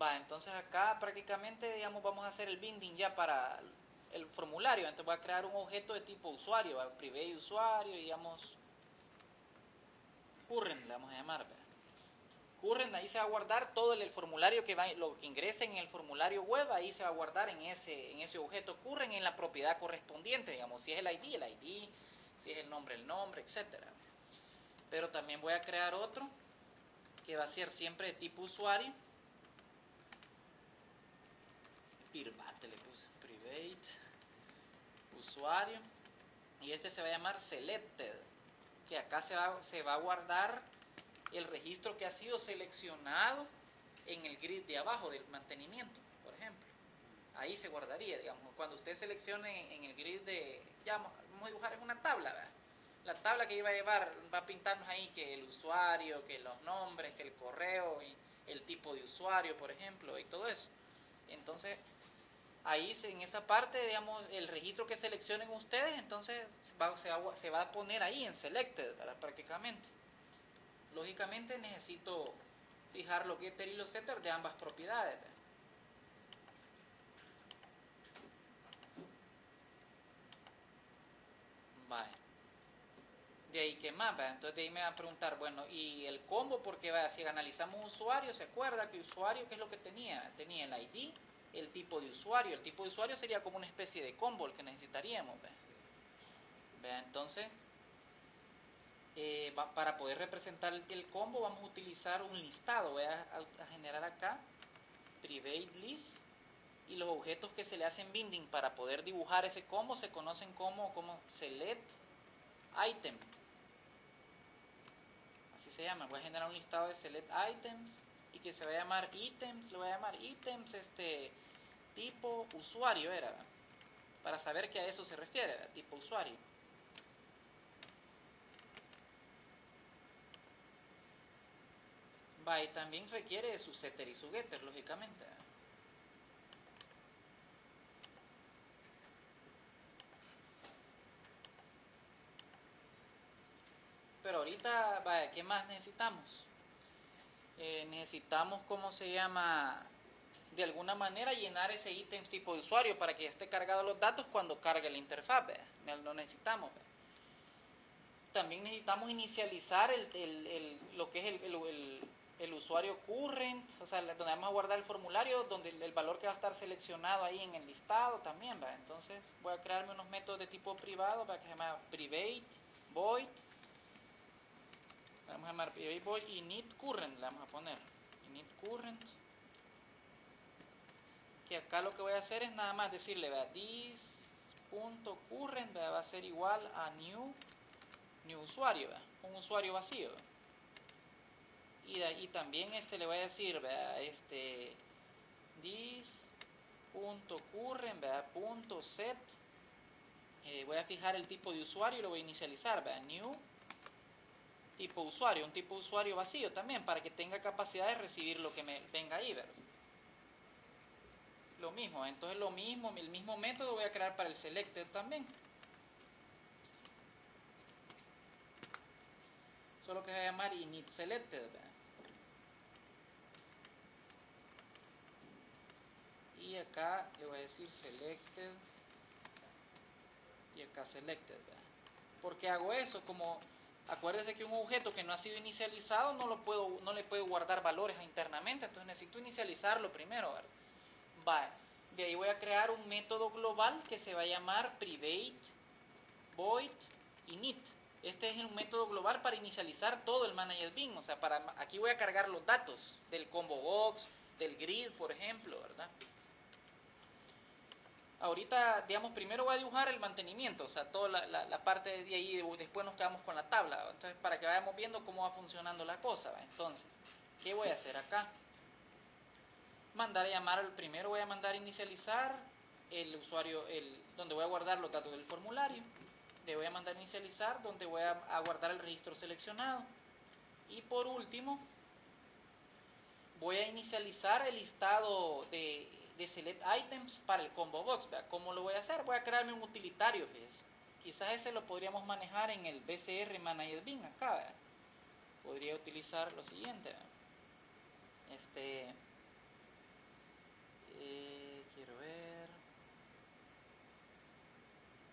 Va, entonces acá prácticamente, digamos, vamos a hacer el binding ya para el formulario. Entonces voy a crear un objeto de tipo usuario, privé usuario, digamos, current, le vamos a llamar. ¿va? Current, ahí se va a guardar todo el, formulario que va, lo que ingrese en el formulario web, ahí se va a guardar en ese, en ese objeto current en la propiedad correspondiente, digamos, si es el ID, el ID, si es el nombre, el nombre, etcétera. Pero también voy a crear otro que va a ser siempre de tipo usuario private le puse, private, usuario, y este se va a llamar selected, que acá se va, se va a guardar el registro que ha sido seleccionado en el grid de abajo del mantenimiento, por ejemplo. Ahí se guardaría, digamos, cuando usted seleccione en el grid de, ya vamos a dibujar en una tabla, la tabla que iba a llevar va a pintarnos ahí que el usuario, que los nombres, que el correo el tipo de usuario, por ejemplo, y todo eso. Entonces, ahí en esa parte, digamos, el registro que seleccionen ustedes, entonces se va, a poner ahí en selected, prácticamente. Lógicamente necesito fijar los getter y los setter de ambas propiedades. Vale. De ahí que más, entonces de ahí me va a preguntar, bueno, y el combo, porque si analizamos usuario, se acuerda que usuario, ¿qué es lo que tenía? Tenía el ID, el tipo de usuario. El tipo de usuario sería como una especie de combo el que necesitaríamos. Entonces, eh, para poder representar el, combo vamos a utilizar un listado. Voy a, generar acá private list y los objetos que se le hacen binding para poder dibujar ese combo se conocen como, como select item. Así se llama. Voy a generar un listado de select items que se va a llamar items, lo voy a llamar items este tipo usuario era, para saber que a eso se refiere, tipo usuario. Va, y también requiere su setter y su getter, lógicamente. Pero ahorita, vaya, ¿qué más necesitamos? Eh, necesitamos, ¿cómo se llama? De alguna manera llenar ese ítem tipo usuario para que esté cargado los datos cuando cargue la interfaz, Lo necesitamos, También necesitamos inicializar el, lo que es el, usuario current, o sea, donde vamos a guardar el formulario, donde el, valor que va a estar seleccionado ahí en el listado también, ¿va? Entonces voy a crearme unos métodos de tipo privado, para que se llama private, void, llamar init current, le vamos a poner init current. Que acá lo que voy a hacer es nada más decirle, vea, this.current va a ser igual a new, new usuario, un usuario vacío. Y, y también este le voy a decir, vea, este this.current, punto set. Eh, voy a fijar el tipo de usuario y lo voy a inicializar, vea, new tipo usuario, un tipo usuario vacío también, para que tenga capacidad de recibir lo que me venga ahí, ¿verdad? Lo mismo, entonces lo mismo, el mismo método voy a crear para el selected también. Solo que va a llamar init selected, ¿verdad? Y acá le voy a decir selected y acá selected, ¿verdad? ¿Por qué hago eso? Como Acuérdese que un objeto que no ha sido inicializado no, lo puedo, no le puedo guardar valores internamente, entonces necesito inicializarlo primero. De ahí voy a crear un método global que se va a llamar private void init. Este es un método global para inicializar todo el manager bin, o sea, para, aquí voy a cargar los datos del combo box, del grid, por ejemplo, ¿verdad? Ahorita, digamos, primero voy a dibujar el mantenimiento, o sea, toda la, parte de ahí, después nos quedamos con la tabla. Entonces, para que vayamos viendo cómo va funcionando la cosa. Entonces, ¿qué voy a hacer acá? Mandar a llamar, al primero voy a mandar inicializar el usuario, el, donde voy a guardar los datos del formulario. Le voy a mandar inicializar donde voy a guardar el registro seleccionado. Y por último, voy a inicializar el listado de de Select Items para el Combo Box. ¿verdad? ¿Cómo lo voy a hacer? Voy a crearme un utilitario, fíjense. Quizás ese lo podríamos manejar en el BCR Manager Bin acá, ¿verdad? Podría utilizar lo siguiente, ¿verdad? Este... Eh, quiero ver...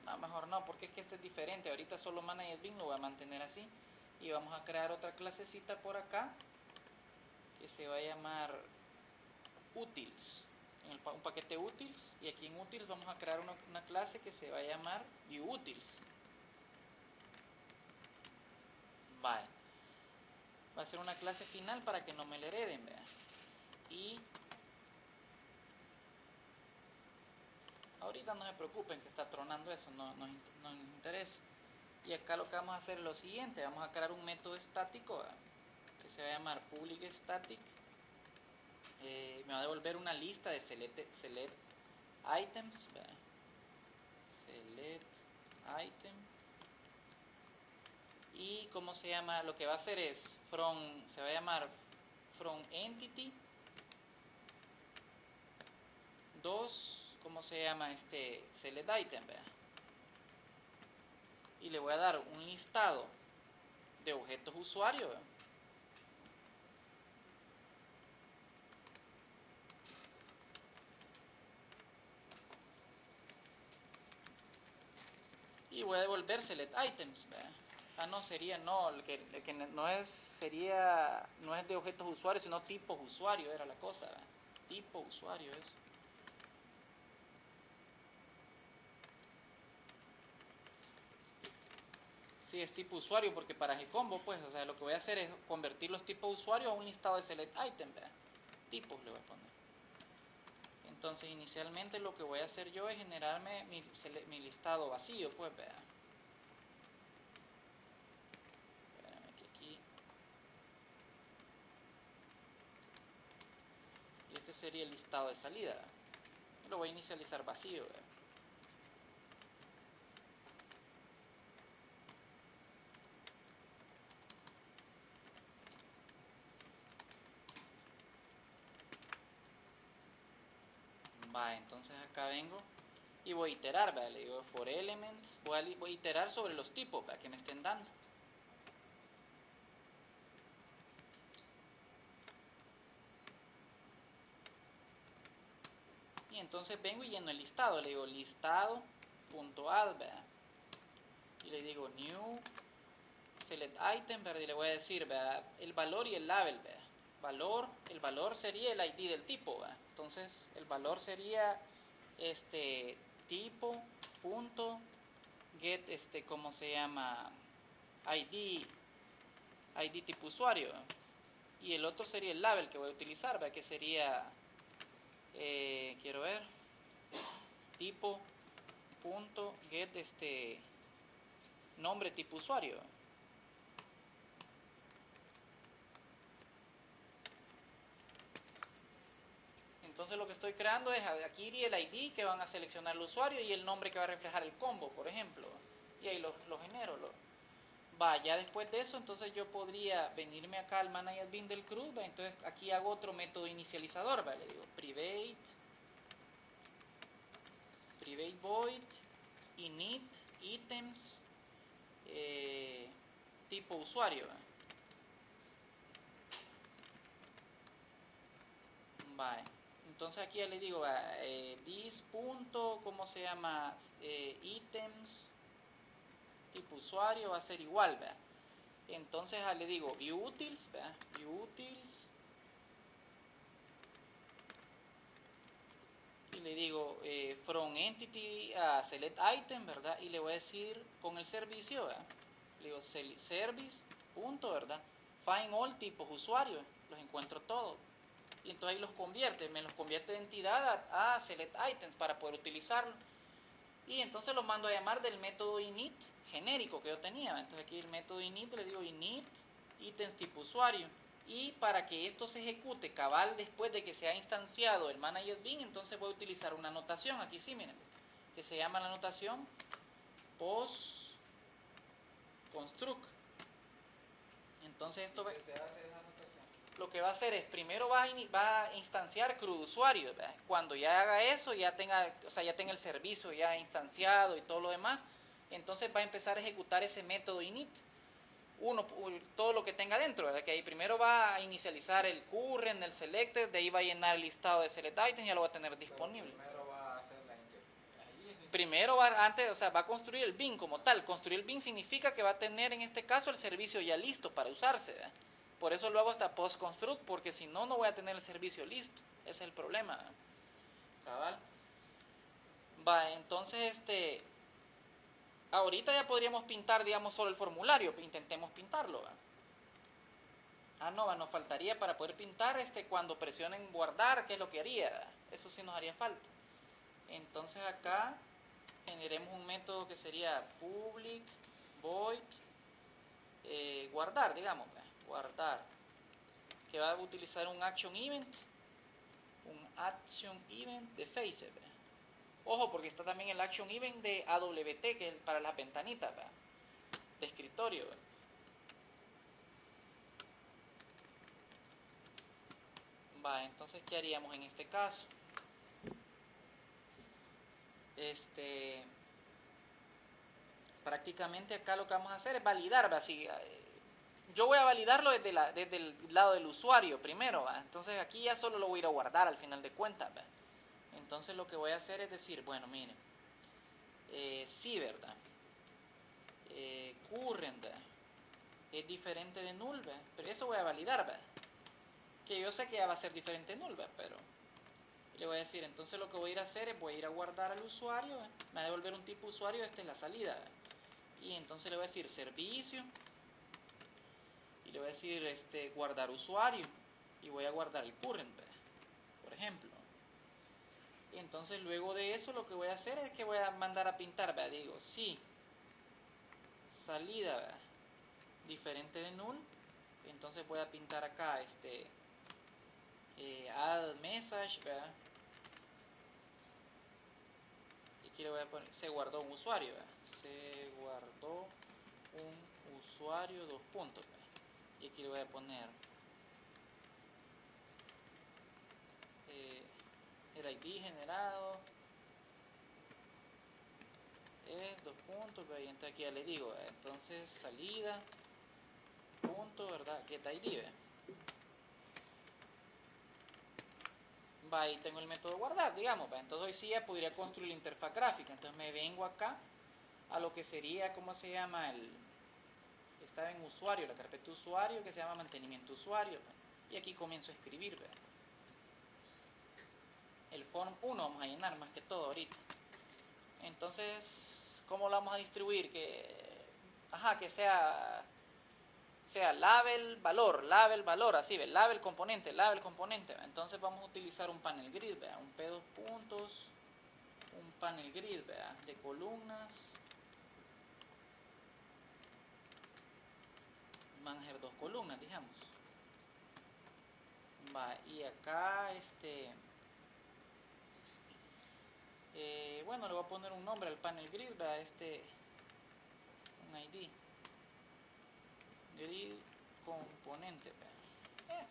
No, mejor no, porque es que este es diferente. Ahorita solo Manager Bin lo voy a mantener así. Y vamos a crear otra clasecita por acá que se va a llamar útiles un paquete utils. Y aquí en utils vamos a crear una, clase que se va a llamar viewutils. Vale. Va a ser una clase final para que no me la hereden. Y Ahorita no se preocupen que está tronando eso, no, nos interesa. Y acá lo que vamos a hacer es lo siguiente, vamos a crear un método estático que se va a llamar public static. Eh, me va a devolver una lista de select, items. Select item. Y cómo se llama, lo que va a hacer es from, se va a llamar from entity 2 ¿cómo se llama este select item? Vea? Y le voy a dar un listado de objetos usuarios. Voy a devolver select items. Ah, no, sería, no, el que, que, no es, sería, no es de objetos usuarios, sino tipos usuarios, era la cosa, tipo usuario eso. Sí, es tipo usuario porque para Gcombo, pues, o sea, lo que voy a hacer es convertir los tipos usuario a un listado de select item, ¿verdad? Tipos le voy a poner. Entonces, inicialmente lo que voy a hacer yo es generarme mi, listado vacío, pues, vea. aquí. Y este sería el listado de salida. lo voy a inicializar vacío. Va, entonces acá vengo y voy a iterar, ¿vale? Le digo for element, voy a, iterar sobre los tipos ¿vale? que me estén dando. Y entonces vengo y lleno el listado, le digo listado.add, Y le digo new select item, ¿verdad? Y le voy a decir, ¿verdad? El valor y el label, ¿verdad? valor, el valor sería el ID del tipo, entonces el valor sería este tipo punto get este cómo se llama ID ID tipo usuario. Y el otro sería el label que voy a utilizar, que sería eh, quiero ver tipo punto get este nombre tipo usuario Entonces lo que estoy creando es aquí el ID que van a seleccionar el usuario y el nombre que va a reflejar el combo, por ejemplo. Y ahí lo, genero. Lo. Va, ya después de eso, entonces yo podría venirme acá al manager bin del CRUD. Entonces aquí hago otro método inicializador. ¿va? Le digo private, private void, init, items, eh, tipo usuario. Vale. Entonces aquí ya le digo, eh, this punto, ¿cómo se llama? Eh, items, tipo usuario va a ser igual, ¿verdad? Entonces le digo utils, ¿verdad? Utils. Y le digo eh, from entity a select item, ¿verdad? Y le voy a decir con el servicio, ¿verdad? Le digo service, punto, ¿verdad? Find all tipos usuarios, los encuentro todos y entonces ahí los convierte, me los convierte de entidad a, select items para poder utilizarlo. Y entonces los mando a llamar del método init genérico que yo tenía. Entonces aquí el método init le digo init items tipo usuario. Y para que esto se ejecute cabal después de que se ha instanciado el manager bin, entonces voy a utilizar una anotación, aquí sí, miren, que se llama la anotación post construct. Entonces esto... ¿Qué te hace lo que va a hacer es primero va a, instanciar CRUD usuario. Cuando ya haga eso, ya tenga, o sea, ya tenga el servicio ya instanciado y todo lo demás, entonces va a empezar a ejecutar ese método init. Uno, todo lo que tenga dentro, ¿verdad? que ahí primero va a inicializar el current, el selected, de ahí va a llenar el listado de select items y ya lo va a tener disponible. primero va a hacer la inyección. Ahí primero va, antes, o sea, va a construir el BIN como tal. Construir el BIN significa que va a tener en este caso el servicio ya listo para usarse. Por eso lo hago hasta post-construct, porque si no, no voy a tener el servicio listo. Ese es el problema. Cabal. Va, entonces, este, ahorita ya podríamos pintar, digamos, solo el formulario. Intentemos pintarlo. Ah, no, nos faltaría para poder pintar este cuando presionen guardar, ¿qué es lo que haría? Eso sí nos haría falta. Entonces acá generemos un método que sería public void eh, guardar, digamos, guardar, que va a utilizar un action event, un action event de face. Ojo, porque está también el action event de AWT, que es para las ventanitas de escritorio. Va, entonces, ¿qué haríamos en este caso? Este, prácticamente acá lo que vamos a hacer es validar, así, eh, yo voy a validarlo desde, la, desde el lado del usuario primero, entonces aquí ya solo lo voy a ir a guardar al final de cuentas. Entonces lo que voy a hacer es decir, bueno, miren, eh, sí, ¿verdad? Eh, current, es diferente de null, pero eso voy a validar, que yo sé que ya va a ser diferente null, pero le voy a decir, entonces lo que voy a ir a hacer es voy a ir a guardar al usuario, me va a devolver un tipo usuario, esta es la salida, y entonces le voy a decir servicio, le voy a decir este guardar usuario, y voy a guardar el current, por ejemplo. Y entonces luego de eso lo que voy a hacer es que voy a mandar a pintar, digo, sí, salida, diferente de null, entonces voy a pintar acá este eh, add message, ¿verdad? Y aquí le voy a poner, se guardó un usuario, Se guardó un usuario, dos puntos, Y aquí le voy a poner eh, el ID generado es dos puntos, y entonces aquí ya le digo, entonces salida, punto, ¿verdad? Get ID, ¿verdad? ahí tengo el método guardar, digamos, entonces hoy sí ya podría construir la interfaz gráfica, entonces me vengo acá a lo que sería, ¿cómo se llama? el Estaba en usuario, la carpeta usuario que se llama mantenimiento usuario, y aquí comienzo a escribir, el form 1 vamos a llenar más que todo ahorita, entonces, ¿cómo lo vamos a distribuir? Que, ajá, que sea sea label valor, label valor, así ve, label componente, label componente. Entonces vamos a utilizar un panel grid, un P2 puntos, un panel grid, de columnas. Van a ser dos columnas, digamos. Va, y acá este eh, bueno, le voy a poner un nombre al panel grid, vea, este un ID grid componente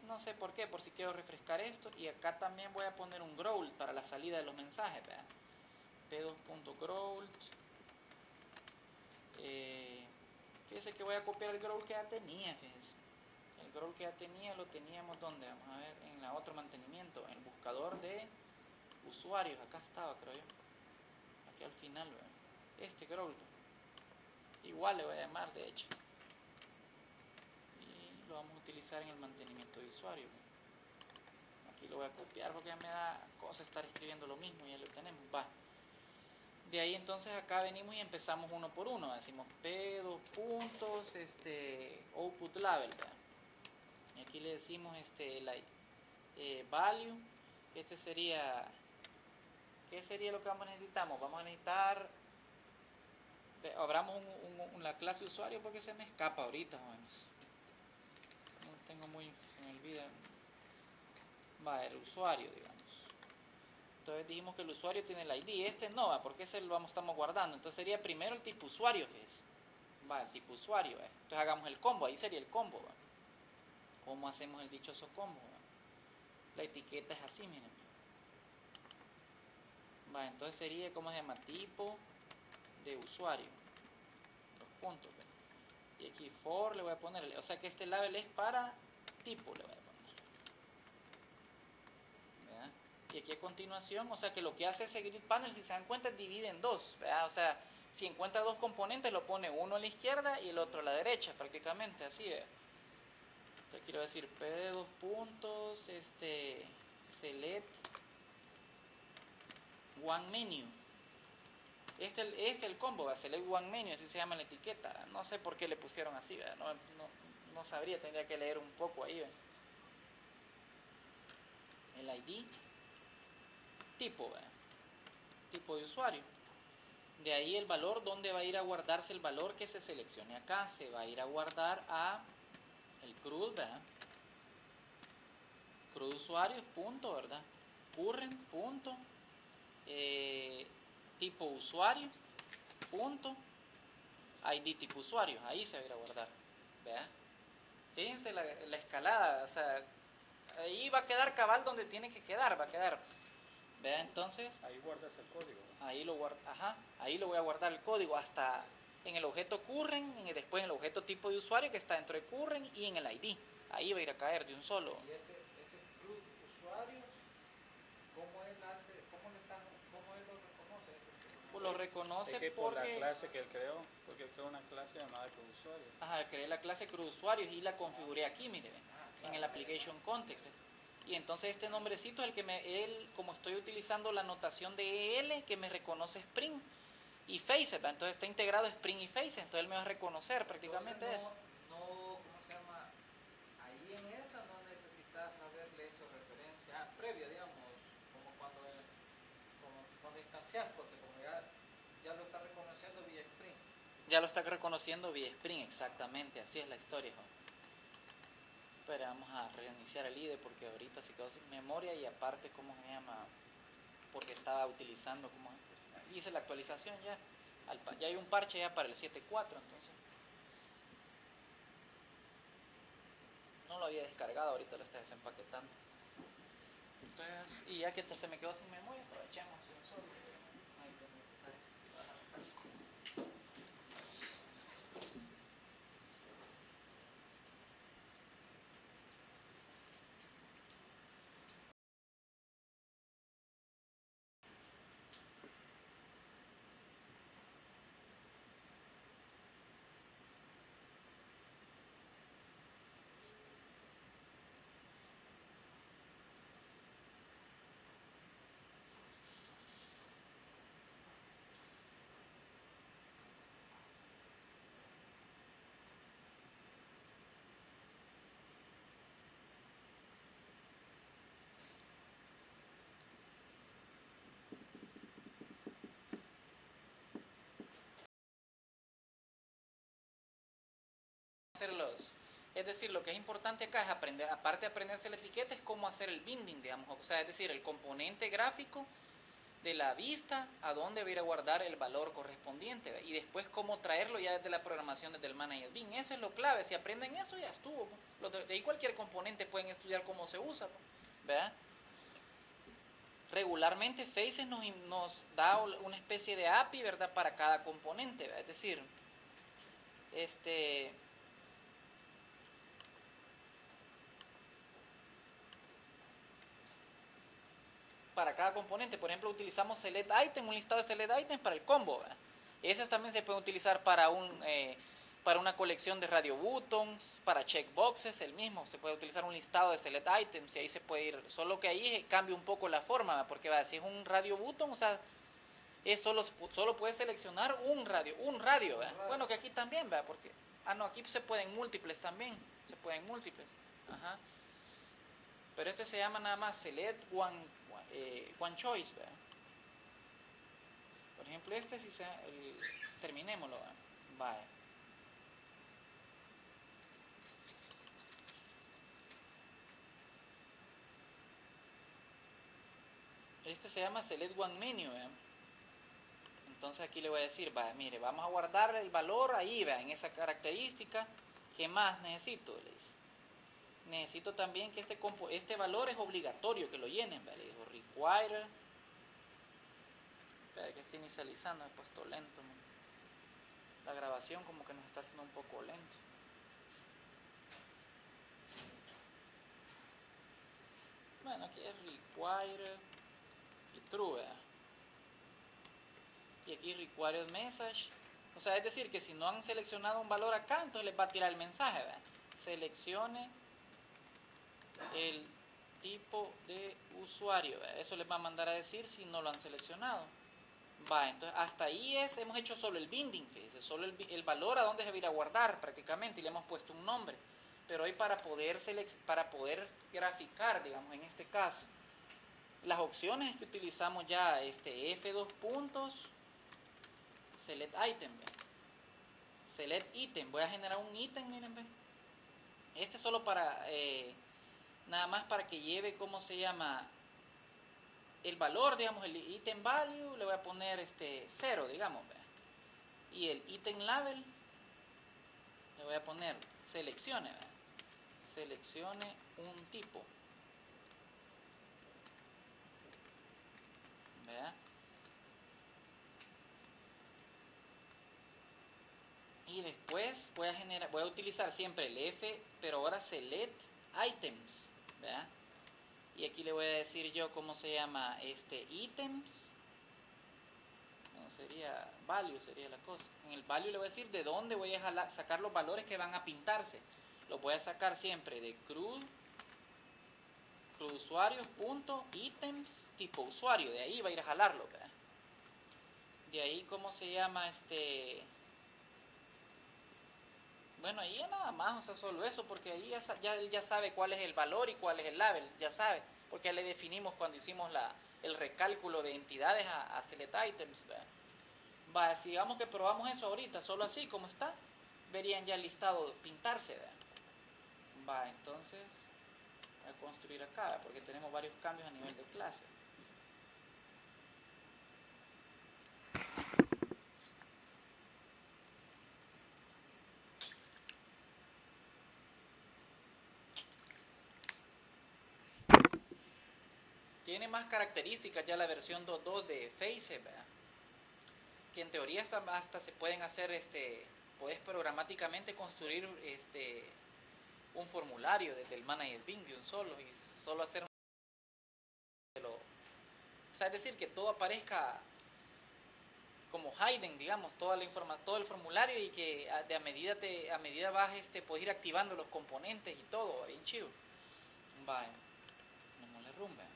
no sé por qué por si quiero refrescar esto y acá también voy a poner un growl para la salida de los mensajes p2.growl eh, fíjese que voy a copiar el growl que ya tenía fíjese el growl que ya tenía lo teníamos donde vamos a ver en la otro mantenimiento en el buscador de usuarios acá estaba creo yo aquí al final este growl igual le voy a llamar de hecho vamos a utilizar en el mantenimiento de usuario. Aquí lo voy a copiar porque ya me da cosa estar escribiendo lo mismo, ya lo tenemos. Va. De ahí entonces acá venimos y empezamos uno por uno. Decimos P2 puntos, este, output label. Y aquí le decimos este, la, eh, value. Este sería, ¿qué sería lo que vamos a necesitar? Vamos a necesitar, abramos la clase usuario porque se me escapa ahorita, jóvenes tengo muy, se me olvida, va, el usuario, digamos. Entonces dijimos que el usuario tiene el ID, este no va, porque ese lo estamos guardando. Entonces sería primero el tipo usuario, fíjese. Va, el tipo usuario, Entonces hagamos el combo, ahí sería el combo, ¿va? ¿Cómo hacemos el dichoso combo? La etiqueta es así, miren. Va, entonces sería, ¿cómo se llama? Tipo de usuario. Los puntos, y aquí for le voy a poner, o sea que este label es para tipo, le voy a poner. Y aquí a continuación, o sea que lo que hace ese grid panel, si se dan cuenta, divide en dos, o sea, si encuentra dos componentes, lo pone uno a la izquierda y el otro a la derecha, prácticamente, así es. Entonces quiero decir P dos puntos, este, select one menu. Este, este es el combo, ¿verdad? select one menu, así se llama la etiqueta. No sé por qué le pusieron así. No, sabría, tendría que leer un poco ahí. El ID, tipo, tipo de usuario. De ahí el valor, ¿dónde va a ir a guardarse el valor que se seleccione acá? Se va a ir a guardar a el CRUD, ¿verdad? CRUD usuario, punto, ¿verdad? Current, punto. Eh, tipo usuario, punto. ID tipo usuario, ahí se va a ir a guardar, ¿verdad? Fíjense la, la escalada, o sea, ahí va a quedar cabal donde tiene que quedar, va a quedar ¿Vea? Entonces. Ahí guardas el código. Ahí lo guarda, ajá, ahí lo voy a guardar el código hasta en el objeto current, y después en el objeto tipo de usuario que está dentro de current y en el ID. Ahí va a ir a caer de un solo. ¿Y ese, ese cómo él hace, cómo, le está, cómo él lo reconoce? Pues lo reconoce Es que por porque... la clase que él creó, porque él creó una clase llamada CRUD usuario. Ajá, creé la clase CRUD usuarios y la configuré aquí, mire, ve, Ah, en el application context. Y entonces este nombrecito es el que me, él, como estoy utilizando la notación de EL, que me reconoce Spring y Face, ¿va? entonces está integrado Spring y Face, entonces él me va a reconocer prácticamente Entonces, eso. no, no, ¿cómo se llama? Ahí en esa no necesitas haberle hecho referencia previa, digamos, como cuando, como cuando instancias, porque como ya, ya lo está reconociendo vía Spring. Ya lo está reconociendo vía Spring, exactamente, así es la historia. jo. Vamos a reiniciar el IDE porque ahorita se quedó sin memoria y aparte, ¿cómo se llama? Porque estaba utilizando, como hice la actualización ya. ya hay un parche ya para el 7.4, entonces. No lo había descargado, ahorita lo está desempaquetando. Entonces, y ya que se me quedó sin memoria, aprovechamos un solo. Ahí tengo que quitar esto y bajar acá. Hacer los es decir lo que es importante acá es aprender aparte de aprenderse la etiqueta es cómo hacer el binding digamos o sea es decir el componente gráfico de la vista a dónde va a ir a guardar el valor correspondiente y después cómo traerlo ya desde la programación desde el manager bin eso es lo clave. Si aprenden eso ya estuvo de, ahí cualquier componente pueden estudiar cómo se usa regularmente Faces nos, da una especie de API verdad para cada componente es decir este para cada componente. Por ejemplo, utilizamos select item, un listado de select items para el combo. ¿verdad? Esos también se pueden utilizar para un eh, para una colección de radio buttons, para checkboxes, el mismo. Se puede utilizar un listado de select items y ahí se puede ir. Solo que ahí cambia un poco la forma, ¿verdad? porque ¿verdad? si es un radio button, o sea, es solo, solo puedes seleccionar un radio, un radio. Bueno, que aquí también, ¿verdad? Porque, ah, no, aquí se pueden múltiples también, se pueden múltiples, ajá. Pero este se llama nada más select one, eh, one choice, ¿verdad? Por ejemplo, este si se, el, terminémoslo. Vale. Este se llama select one menu, ¿verdad? Entonces aquí le voy a decir, va, mire, vamos a guardar el valor ahí, ¿verdad? en esa característica. ¿Qué más necesito? Necesito también que este, este valor es obligatorio que lo llenen, ¿verdad? Require. Espera que esté inicializando, he puesto lento. La grabación como que nos está haciendo un poco lento. Bueno, aquí es require y true. ¿verdad? Y aquí required message. O sea, es decir, que si no han seleccionado un valor acá, entonces les va a tirar el mensaje. ¿verdad? Seleccione el tipo de usuario. Eso les va a mandar a decir si no lo han seleccionado. Va, entonces hasta ahí es, hemos hecho solo el binding, fíjese, solo el, el valor a dónde se va a ir a guardar prácticamente y le hemos puesto un nombre. Pero hoy para poder, selec- para poder graficar, digamos, en este caso, las opciones es que utilizamos ya este F2 puntos, select item, select item, voy a generar un ítem, miren, ve. Este es solo para, eh, nada más para que lleve, ¿cómo se llama? El valor, digamos, el item value, le voy a poner este 0, digamos. Y el item label, le voy a poner seleccione, seleccione un tipo. ¿Vea? Y después voy a generar, voy a utilizar siempre el F, pero ahora select items, Y aquí le voy a decir yo cómo se llama este items. No sería value sería la cosa. En el value le voy a decir de dónde voy a jalar- sacar los valores que van a pintarse. Los voy a sacar siempre de CRUD CRUD usuarios punto items tipo usuario. De ahí va a ir a jalarlo. De ahí cómo se llama este bueno, ahí ya nada más, o sea, solo eso, porque ahí ya, ya ya sabe cuál es el valor y cuál es el label, ya sabe, porque ya le definimos cuando hicimos la, el recálculo de entidades a, a select items. ¿verdad? Va, si digamos que probamos eso ahorita, solo así como está, verían ya el listado pintarse. ¿verdad? Va, entonces, voy a construir acá, ¿verdad? porque tenemos varios cambios a nivel de clase. Tiene más características ya la versión 2.2 de Face, que en teoría hasta, se pueden hacer, este, puedes programáticamente construir este, un formulario desde el manager Bing de un solo y solo hacer lo- o sea, es decir, que todo aparezca como hidden, digamos, toda la informa todo el formulario y que a, de a medida te, a medida vas este puedes ir activando los componentes y todo, bien chido. Vaya, no le rumbe.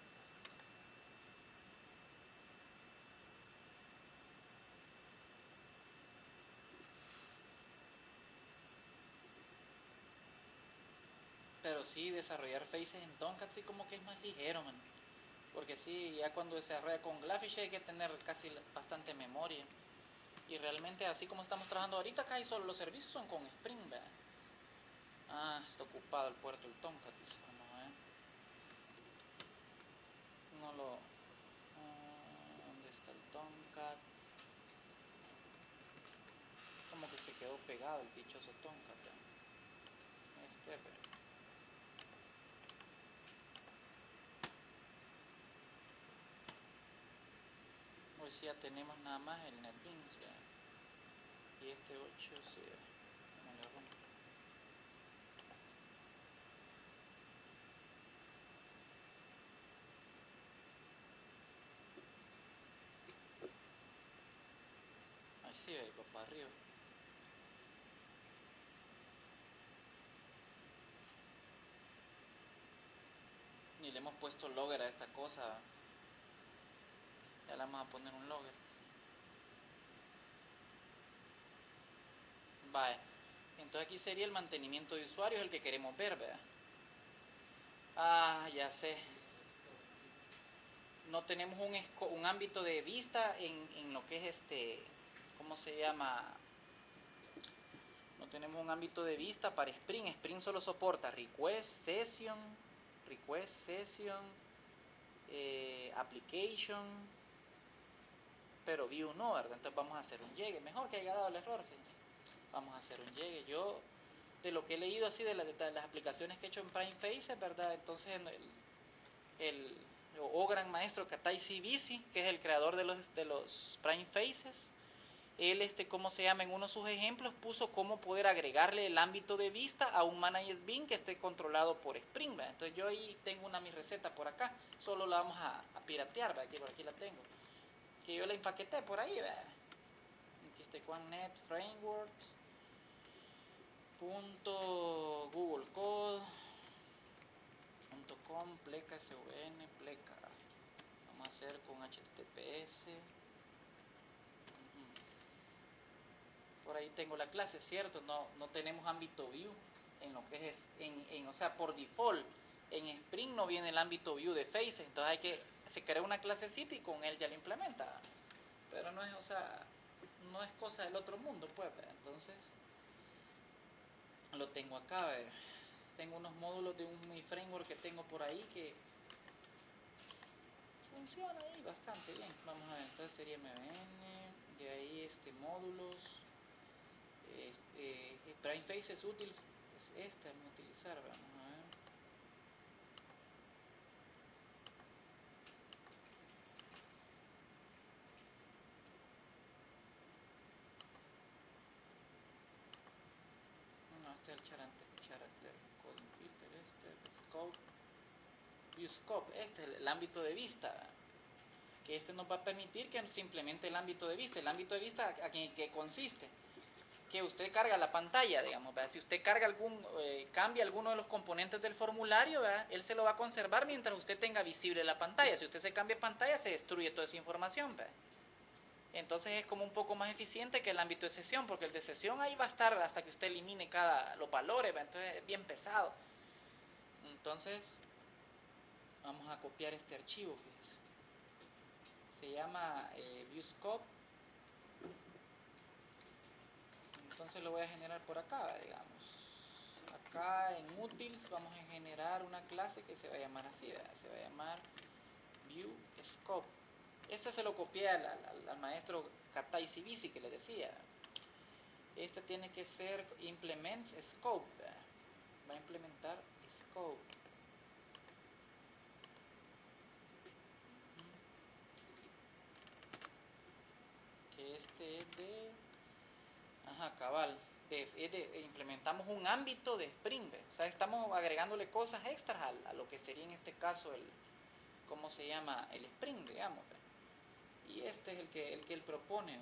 Pero sí, desarrollar faces en Tomcat sí como que es más ligero, man. Porque sí, ya cuando desarrolla con Glafish hay que tener casi bastante memoria. Y realmente así como estamos trabajando ahorita, y solo los servicios son con Spring, ¿verdad? Ah, está ocupado el puerto del Tomcat, dice. Vamos a ver. No lo... ah, ¿Dónde está el Tomcat? Como que se quedó pegado el dichoso Tomcat. ¿eh? Este, pero... Hoy sí ya tenemos nada más el NetBeans, ¿verdad? Y este 8 sí, no le rompo. Así ahí va para arriba. Ni le hemos puesto logger a esta cosa. Ya le vamos a poner un logger. Vale. Entonces aquí sería el mantenimiento de usuarios el que queremos ver, ¿verdad? Ah, ya sé. No tenemos un, un ámbito de vista en, en lo que es este, ¿cómo se llama? No tenemos un ámbito de vista para Spring. Spring solo soporta request, session, request, session, eh, application, pero view no, ¿verdad? Entonces vamos a hacer un llegue. Mejor que haya dado el error, fíjense. Vamos a hacer un llegue. Yo, de lo que he leído así, de, la- de las aplicaciones que he hecho en Prime Faces, ¿verdad? Entonces, en el, el o gran maestro Katai Sibisi, que es el creador de los, de los Prime Faces, él, este, ¿cómo se llama? En uno de sus ejemplos puso cómo poder agregarle el ámbito de vista a un manager Bean que esté controlado por Spring. ¿verdad? Entonces yo ahí tengo una mi receta por acá, solo la vamos a, a piratear, ¿verdad? Aquí, por aquí la tengo. Que yo la empaqueté por ahí, ¿verdad? Aquí está net framework punto google code punto com pleca sun pleca vamos a hacer con https por ahí tengo la clase, ¿cierto? No, no tenemos ámbito view en lo que es, en, en, o sea, por default, en Spring no viene el ámbito view de Face, entonces hay que, se crea una clasecita y con él ya lo implementa. Pero no es, o sea, no es cosa del otro mundo, pues, entonces lo tengo acá, tengo unos módulos de un mi framework que tengo por ahí que funciona ahí bastante bien. Vamos a ver, entonces sería MVN, de ahí este módulos eh, Prime Face es útil, es esta, vamos a utilizar, vamos a ver. No, este es el character, character coding filter, este, el scope, scope, este es el ámbito de vista que este nos va a permitir que se implemente el ámbito de vista. El ámbito de vista, ¿a qué consiste? que usted carga la pantalla, digamos, si usted carga algún, eh, cambia alguno de los componentes del formulario, él se lo va a conservar mientras usted tenga visible la pantalla. Si usted se cambia pantalla, se destruye toda esa información. Entonces es como un poco más eficiente que el ámbito de sesión, porque el de sesión ahí va a estar hasta que usted elimine cada los valores, entonces es bien pesado. Entonces, vamos a copiar este archivo, fíjese. Se llama eh, ViewScope entonces lo voy a generar por acá, digamos. Acá en utils vamos a generar una clase que se va a llamar así, se va a llamar ViewScope. Este se lo copié al, maestro Katai Sibisi que le decía. Este tiene que ser implements scope. Va a implementar scope. Que este es de Ajá, cabal. De, implementamos un ámbito de Spring, o sea, estamos agregándole cosas extras a, lo que sería en este caso el, ¿cómo se llama? El Spring, digamos. Y este es el que, el que él propone.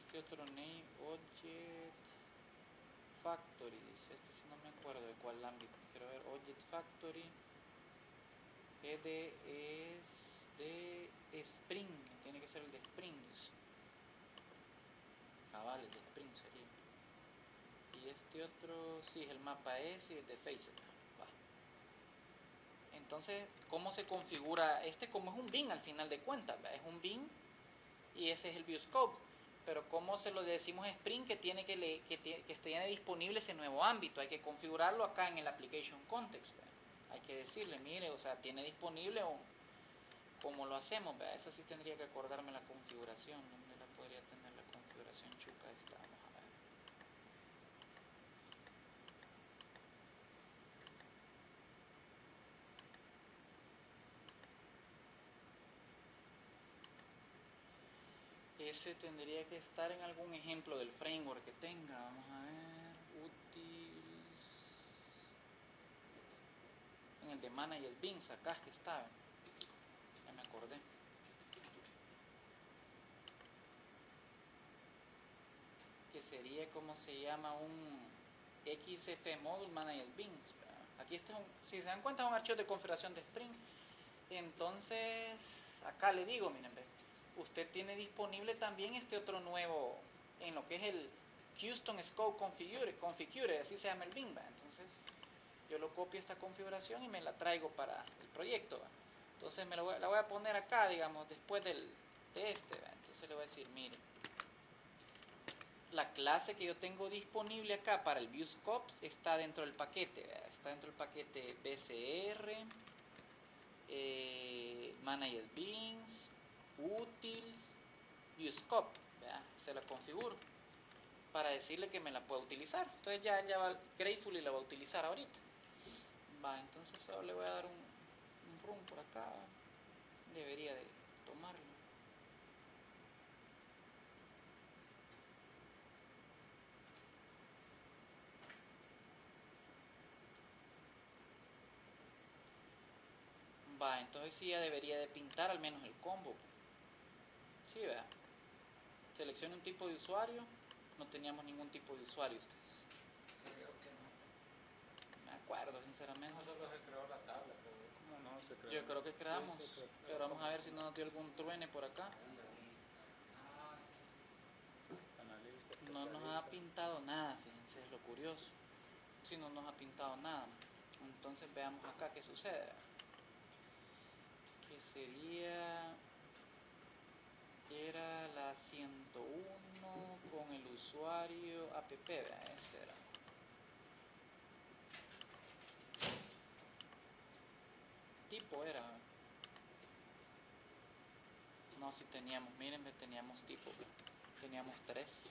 Este otro name object factory dice este si no me acuerdo de cuál ámbito quiero ver object factory es de, es de spring tiene que ser el de spring ah vale el de spring sería. Y este otro sí es el mapa S y el de Facebook entonces cómo se configura este como es un bin al final de cuentas es un bin y ese es el viewscope pero ¿cómo se lo decimos a Spring que tiene que, le, que, que esté disponible ese nuevo ámbito? Hay que configurarlo acá en el Application Context. Hay que decirle, mire, o sea, tiene disponible o cómo lo hacemos. ¿verdad? Eso sí tendría que acordarme la configuración. ¿Dónde la podría tener la configuración chuca esta? Ese tendría que estar en algún ejemplo del framework que tenga. Vamos a ver, utils. En el de manager bins, acá es que está. Ya me acordé. Que sería como se llama un XF Module Manager Bins. Aquí está, un, si se dan cuenta, es un archivo de configuración de Spring. Entonces, acá le digo, miren, usted tiene disponible también este otro nuevo, en lo que es el Houston Scope Configure, configure así se llama el BIMBA. Entonces, yo lo copio esta configuración y me la traigo para el proyecto. Entonces, me la voy a poner acá, digamos, después del, de este. Entonces, le voy a decir, mire, la clase que yo tengo disponible acá para el ViewScope está dentro del paquete, está dentro del paquete BCR, eh, Beans, utils, viewscope. vea, se la configuro para decirle que me la pueda utilizar. Entonces ya, ya va Gratefully la va a utilizar ahorita. Va, entonces solo le voy a dar un, un run por acá. Debería de tomarlo. Va, entonces sí ya debería de pintar al menos el combo. Sí, vea. Seleccione un tipo de usuario. No teníamos ningún tipo de usuario ustedes. Creo que no. Me acuerdo, sinceramente. No solo se creó la tabla, creo yo. ¿Cómo no se creó? Yo creo que creamos. Sí, Pero vamos a ver si no nos dio algún truene por acá. Ah. Analista, No nos ha pintado nada, fíjense, es lo curioso. Si no nos ha pintado nada. Entonces veamos acá qué sucede. Que sería... Era la 101 con el usuario app, vea, este era. Tipo era. No, si teníamos, miren, teníamos tipo, teníamos tres.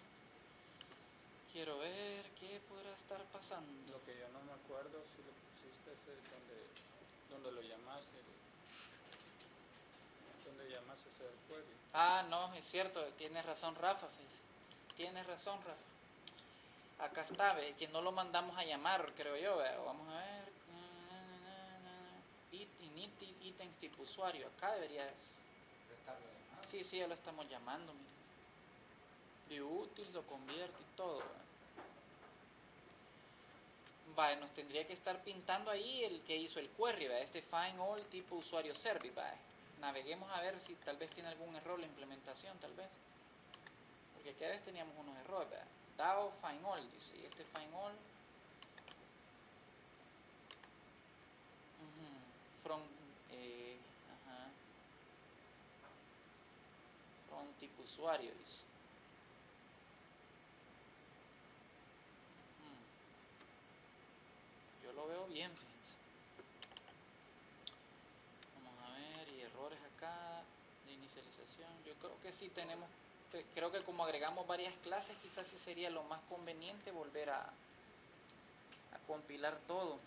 Quiero ver qué podrá estar pasando. Lo que yo no me acuerdo si le pusiste ese donde, donde lo llamaste. Donde llamas ese del query. Ah, no, es cierto, tienes razón Rafa, fíjese. Tienes razón Rafa. Acá está, ve, que no lo mandamos a llamar, creo yo, ve. Vamos a ver. It- init- Ítems tipo usuario, acá debería... De estarlo llamando. Sí, sí, ya lo estamos llamando, mire. View útil, lo convierte y todo. Vale, nos tendría que estar pintando ahí el que hizo el query, ¿va? este find all tipo usuario service. ¿va? Naveguemos a ver si tal vez tiene algún error la implementación, tal vez. Porque aquí a veces teníamos unos errores. ¿va? DAO find all, dice, y este find all. From, eh, ajá. From tipo usuario, dice. Yo lo veo bien, fíjense. Vamos a ver, y errores de inicialización. Yo creo que sí tenemos, creo que como agregamos varias clases, quizás sí sería lo más conveniente volver a, compilar todo.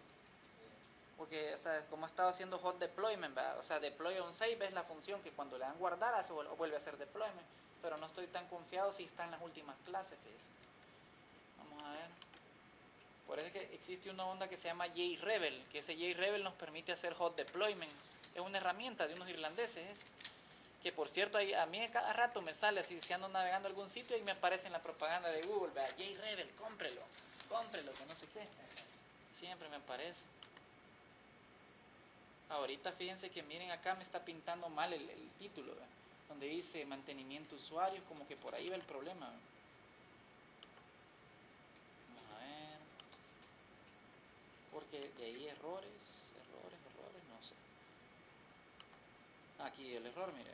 Porque, o sea, como ha estado haciendo hot deployment, o sea, deploy on save es la función que cuando le dan guardar hace, vuel- vuelve a hacer deployment. Pero no estoy tan confiado si está en las últimas clases. Vamos a ver. Por eso es que existe una onda que se llama JRebel, que ese JRebel nos permite hacer hot deployment. Es una herramienta de unos irlandeses, es. que por cierto ahí- a mí cada rato me sale así, si ando navegando algún sitio y me aparece en la propaganda de Google, ¿verdad? JRebel, cómprelo, cómprelo, que no sé qué. Siempre me aparece. Ahorita fíjense que miren acá me está pintando mal el, título, ¿verdad? donde dice mantenimiento usuario, como que por ahí va el problema. Vamos a ver. Porque de ahí errores, errores, no sé. Aquí el error, mire.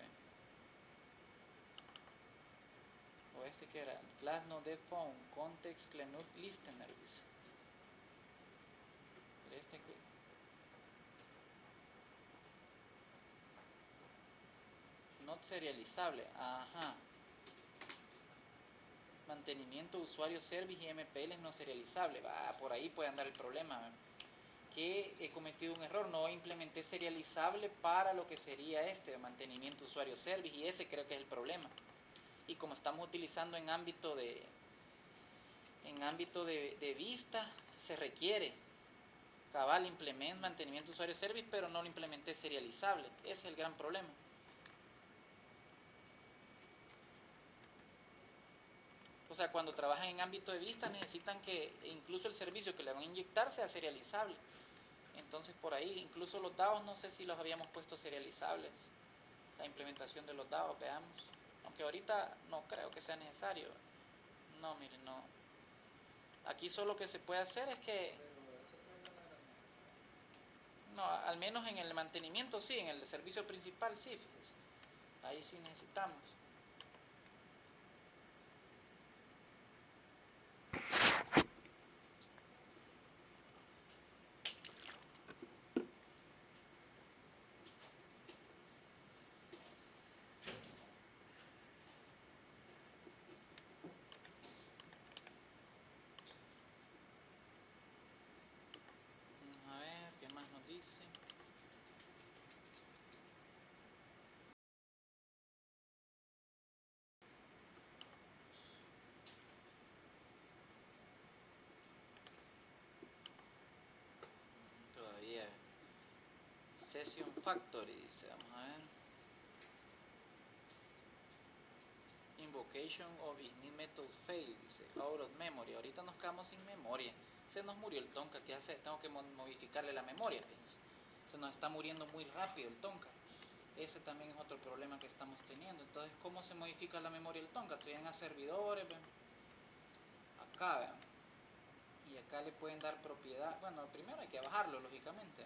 O este que era, class no de phone, context clenut listener, este que- not serializable, ajá. Mantenimiento usuario service y MPL es no serializable, va, por ahí puede andar el problema. He cometido un error, no implementé serializable para lo que sería este, mantenimiento usuario service, y ese creo que es el problema. Y como estamos utilizando en ámbito de en ámbito de, de vista, se requiere cabal implement mantenimiento usuario service, pero no lo implementé serializable. Ese es el gran problema. O sea, cuando trabajan en ámbito de vista necesitan que incluso el servicio que le van a inyectar sea serializable. Entonces por ahí, incluso los DAOs no sé si los habíamos puesto serializables. La implementación de los DAOs, veamos. Aunque ahorita no creo que sea necesario. No, miren, no. Aquí solo lo que se puede hacer es que, no al menos en el mantenimiento sí, en el servicio principal sí. Ahí sí necesitamos. Session Factory, dice, vamos a ver. Invocation of Ignis Method Fail, dice, out of memory. Ahorita nos quedamos sin memoria. Se nos murió el Tonka, ¿qué hace? Tengo que modificarle la memoria, fíjense. Se nos está muriendo muy rápido el Tonka. Ese también es otro problema que estamos teniendo. Entonces, ¿cómo se modifica la memoria del Tonka? Estoy en servidores, acá, ¿ven? Y acá le pueden dar propiedad. Bueno, primero hay que bajarlo, lógicamente.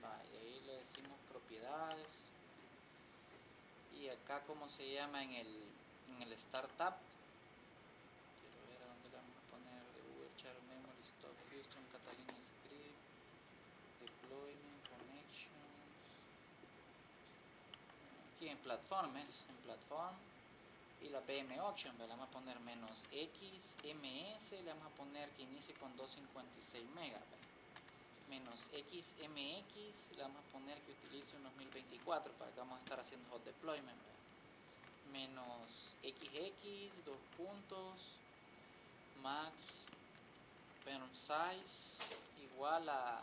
Vale, ahí le decimos propiedades. Y acá, como se llama en el, en el startup? Quiero ver a dónde le vamos a poner de Google Char Memory Stock Houston Catalina Script Deployment Connection. Aquí en platforms, en platform y la PM Auction, le vamos a poner menos XMS, le vamos a poner que inicie con 256 megas, menos XMX, le vamos a poner que utilice un 2024 para que vamos a estar haciendo hot deployment, menos XX, dos puntos, max parent size igual a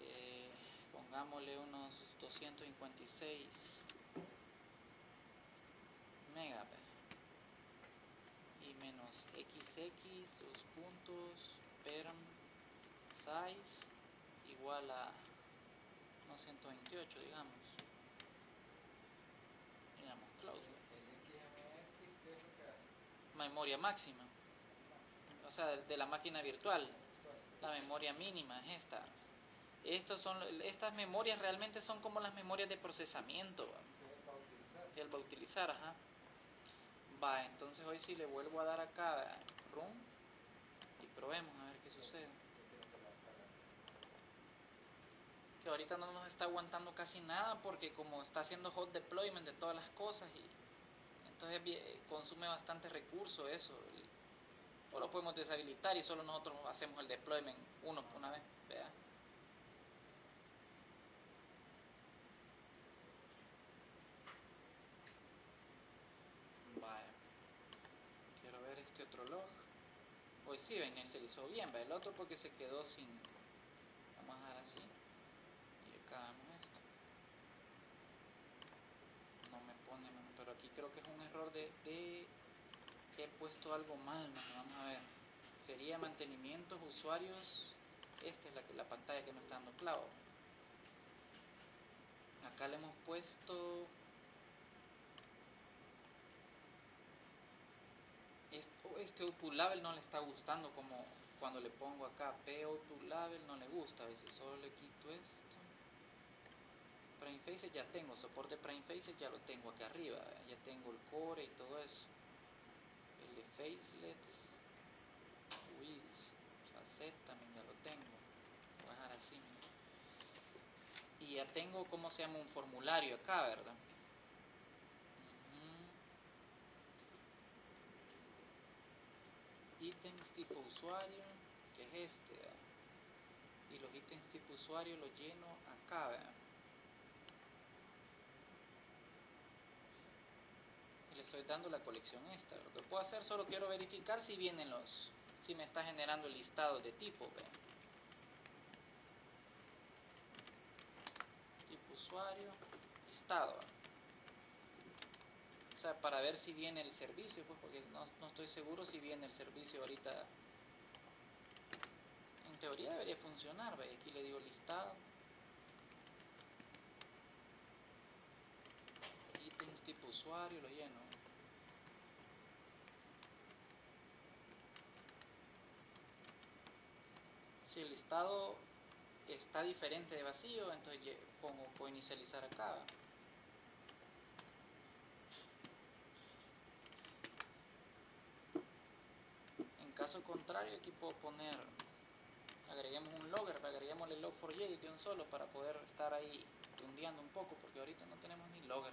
eh, pongámosle unos 256 mega y menos xx dos puntos perm size igual a no 128 digamos. Digamos close memoria máxima. O sea de la máquina virtual. La memoria mínima es esta. Estos son estas memorias realmente son como las memorias de procesamiento que él va a utilizar ajá Va, entonces hoy sí le vuelvo a dar acá run y probemos a ver qué sucede. Que ahorita no nos está aguantando casi nada porque como está haciendo hot deployment de todas las cosas y entonces consume bastante recurso eso. O lo podemos deshabilitar y solo nosotros hacemos el deployment uno por una vez. Vea. este otro log. Hoy sí, ven, se hizo bien, ¿ve? el otro porque se quedó sin... Vamos a dejar así. Y acá vemos esto. No me pone, pero aquí creo que es un error de, de que he puesto algo mal, vamos a ver. Sería mantenimientos, usuarios. Esta es la, la pantalla que no está dando clavo. Acá le hemos puesto este output label no le está gustando como cuando le pongo acá p output label no le gusta a veces solo le quito esto. Prime faces ya tengo soporte prime faces ya lo tengo acá arriba ya tengo el core y todo eso. El de facelets facet también ya lo tengo. Voy a dejar así y ya tengo como se llama un formulario acá verdad tipo usuario, que es este, y los ítems tipo usuario los lleno acá, y le estoy dando la colección esta. Lo que puedo hacer, solo quiero verificar si vienen los, si me está generando el listado de tipo, tipo usuario, listado. O sea, para ver si viene el servicio, pues porque no, no estoy seguro si viene el servicio ahorita. En teoría debería funcionar, ¿ve? aquí le digo listado. Ítems tipo usuario, lo lleno. Si el listado está diferente de vacío, entonces pongo, puedo inicializar acá. Caso contrario aquí puedo poner agreguemos un logger, agreguemos el log4j de un solo para poder estar ahí tundeando un poco porque ahorita no tenemos ni logger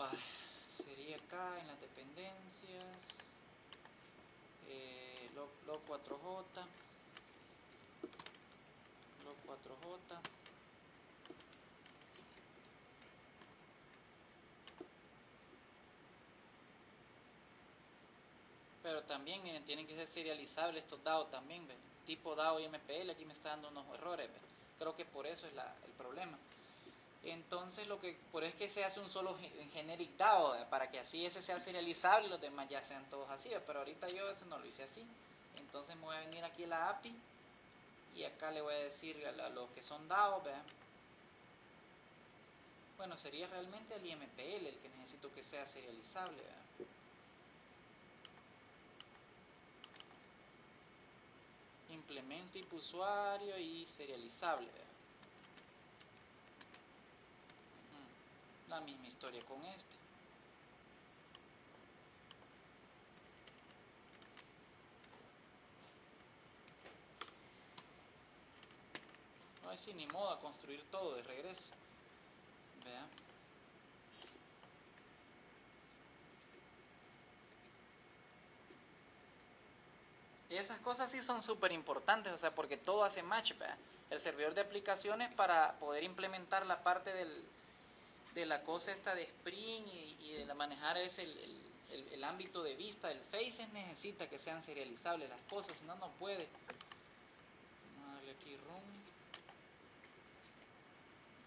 va sería acá en las dependencias eh, log, log4j log4j pero también, miren, tienen que ser serializables estos DAO también. Tipo DAO y MPL, aquí me está dando unos errores. Creo que por eso es el problema. Entonces, lo que por eso es que se hace un solo generic DAO, para que así ese sea serializable y los demás ya sean todos así, pero ahorita yo eso no lo hice así. Entonces me voy a venir aquí a la API y acá le voy a decir a, los que son DAO, ¿ve? Bueno, sería realmente el IMPL el que necesito que sea serializable, ¿ve? Implemento IP usuario y serializable. La misma historia con este. No hay sin ni modo a construir todo de regreso. Vea. Y esas cosas sí son súper importantes, o sea, porque todo hace match. El servidor de aplicaciones para poder implementar la parte del, de la cosa esta de Spring y, de la manejar es el, el, ámbito de vista del Faces necesita que sean serializables las cosas, si no, no puede. Vamos a darle aquí run.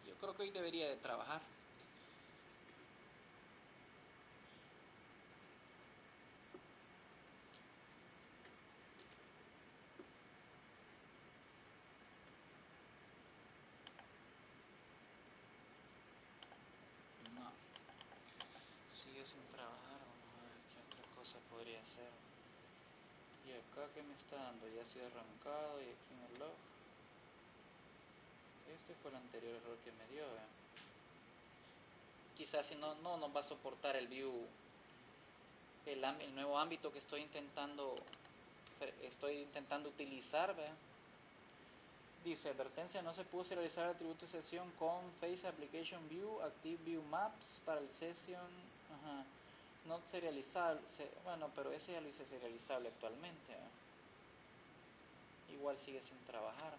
Yo creo que hoy debería de trabajar. sin trabajar, vamos a ver qué otra Y acá que me está dando, ya ha sido arrancado y aquí en el log. Este fue el anterior error que me dio. ¿eh? Quizás si no, no nos va a soportar el view, el, nuevo ámbito que estoy intentando estoy intentando utilizar. Dice, advertencia, no se pudo serializar el atributo de sesión con Face Application View, Active View Maps para el Session no serializable, bueno, pero ese ya lo hice serializable actualmente. Igual sigue sin trabajar.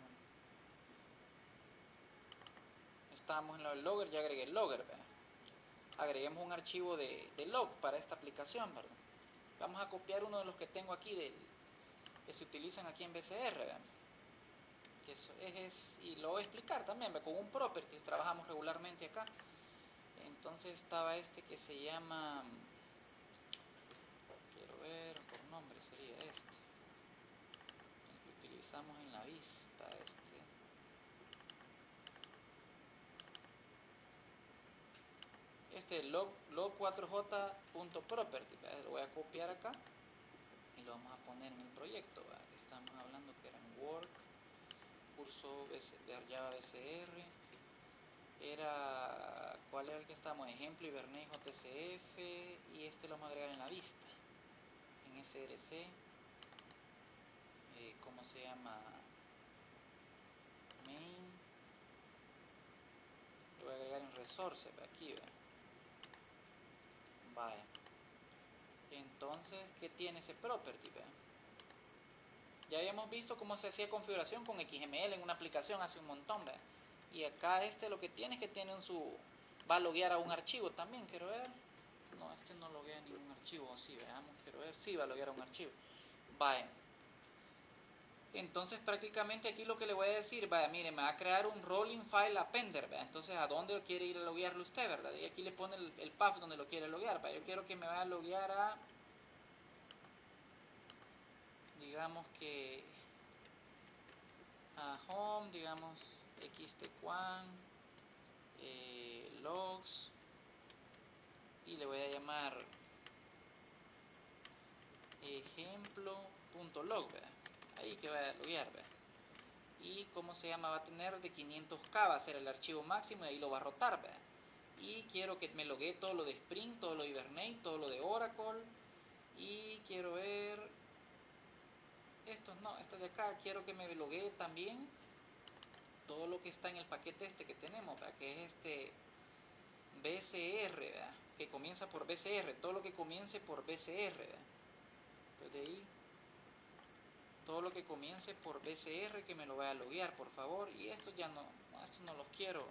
Estábamos en el logger, ya agregué el logger. Agreguemos un archivo de, log para esta aplicación. Vamos a copiar uno de los que tengo aquí del, que se utilizan aquí en BCR. Eso es, y lo voy a explicar también, con un property, trabajamos regularmente acá entonces estaba este que se llama quiero ver por nombre sería este utilizamos en la vista este. Este log, log 4j.property lo voy a copiar acá y lo vamos a poner en el proyecto estamos hablando que era en work curso de Java BCR era cuál era el que estamos ejemplo Hibernate JCF y este lo vamos a agregar en la vista en SRC eh, ¿cómo se llama? main. Lo voy a agregar en resource aquí vaya. Entonces ¿qué tiene ese property? ya habíamos visto cómo se hacía configuración con XML en una aplicación hace un montón ¿ve? y acá este lo que tiene es que tiene un su va a loguear a un archivo también quiero ver. No este no loguea ningún archivo sí veamos quiero ver. Sí va a loguear a un archivo. Vaya entonces prácticamente aquí lo que le voy a decir vaya mire me va a crear un rolling file appender entonces a dónde quiere ir a loguearlo usted verdad y aquí le pone el, path donde lo quiere loguear yo quiero que me vaya a loguear a digamos que a home digamos xtquan eh, logs y le voy a llamar ejemplo.log ahí que va a loguear y como se llama va a tener de 500k va a ser el archivo máximo y ahí lo va a rotar y quiero que me logue todo lo de Spring, todo lo de Hibernate, todo lo de Oracle. Y quiero ver estos no, estos de acá quiero que me logue también todo lo que está en el paquete este que tenemos, que es este BCR, que comienza por BCR, todo lo que comience por BCR. Entonces de ahí, todo lo que comience por BCR que me lo vaya a loguear, por favor. Y esto ya no, estos no los quiero.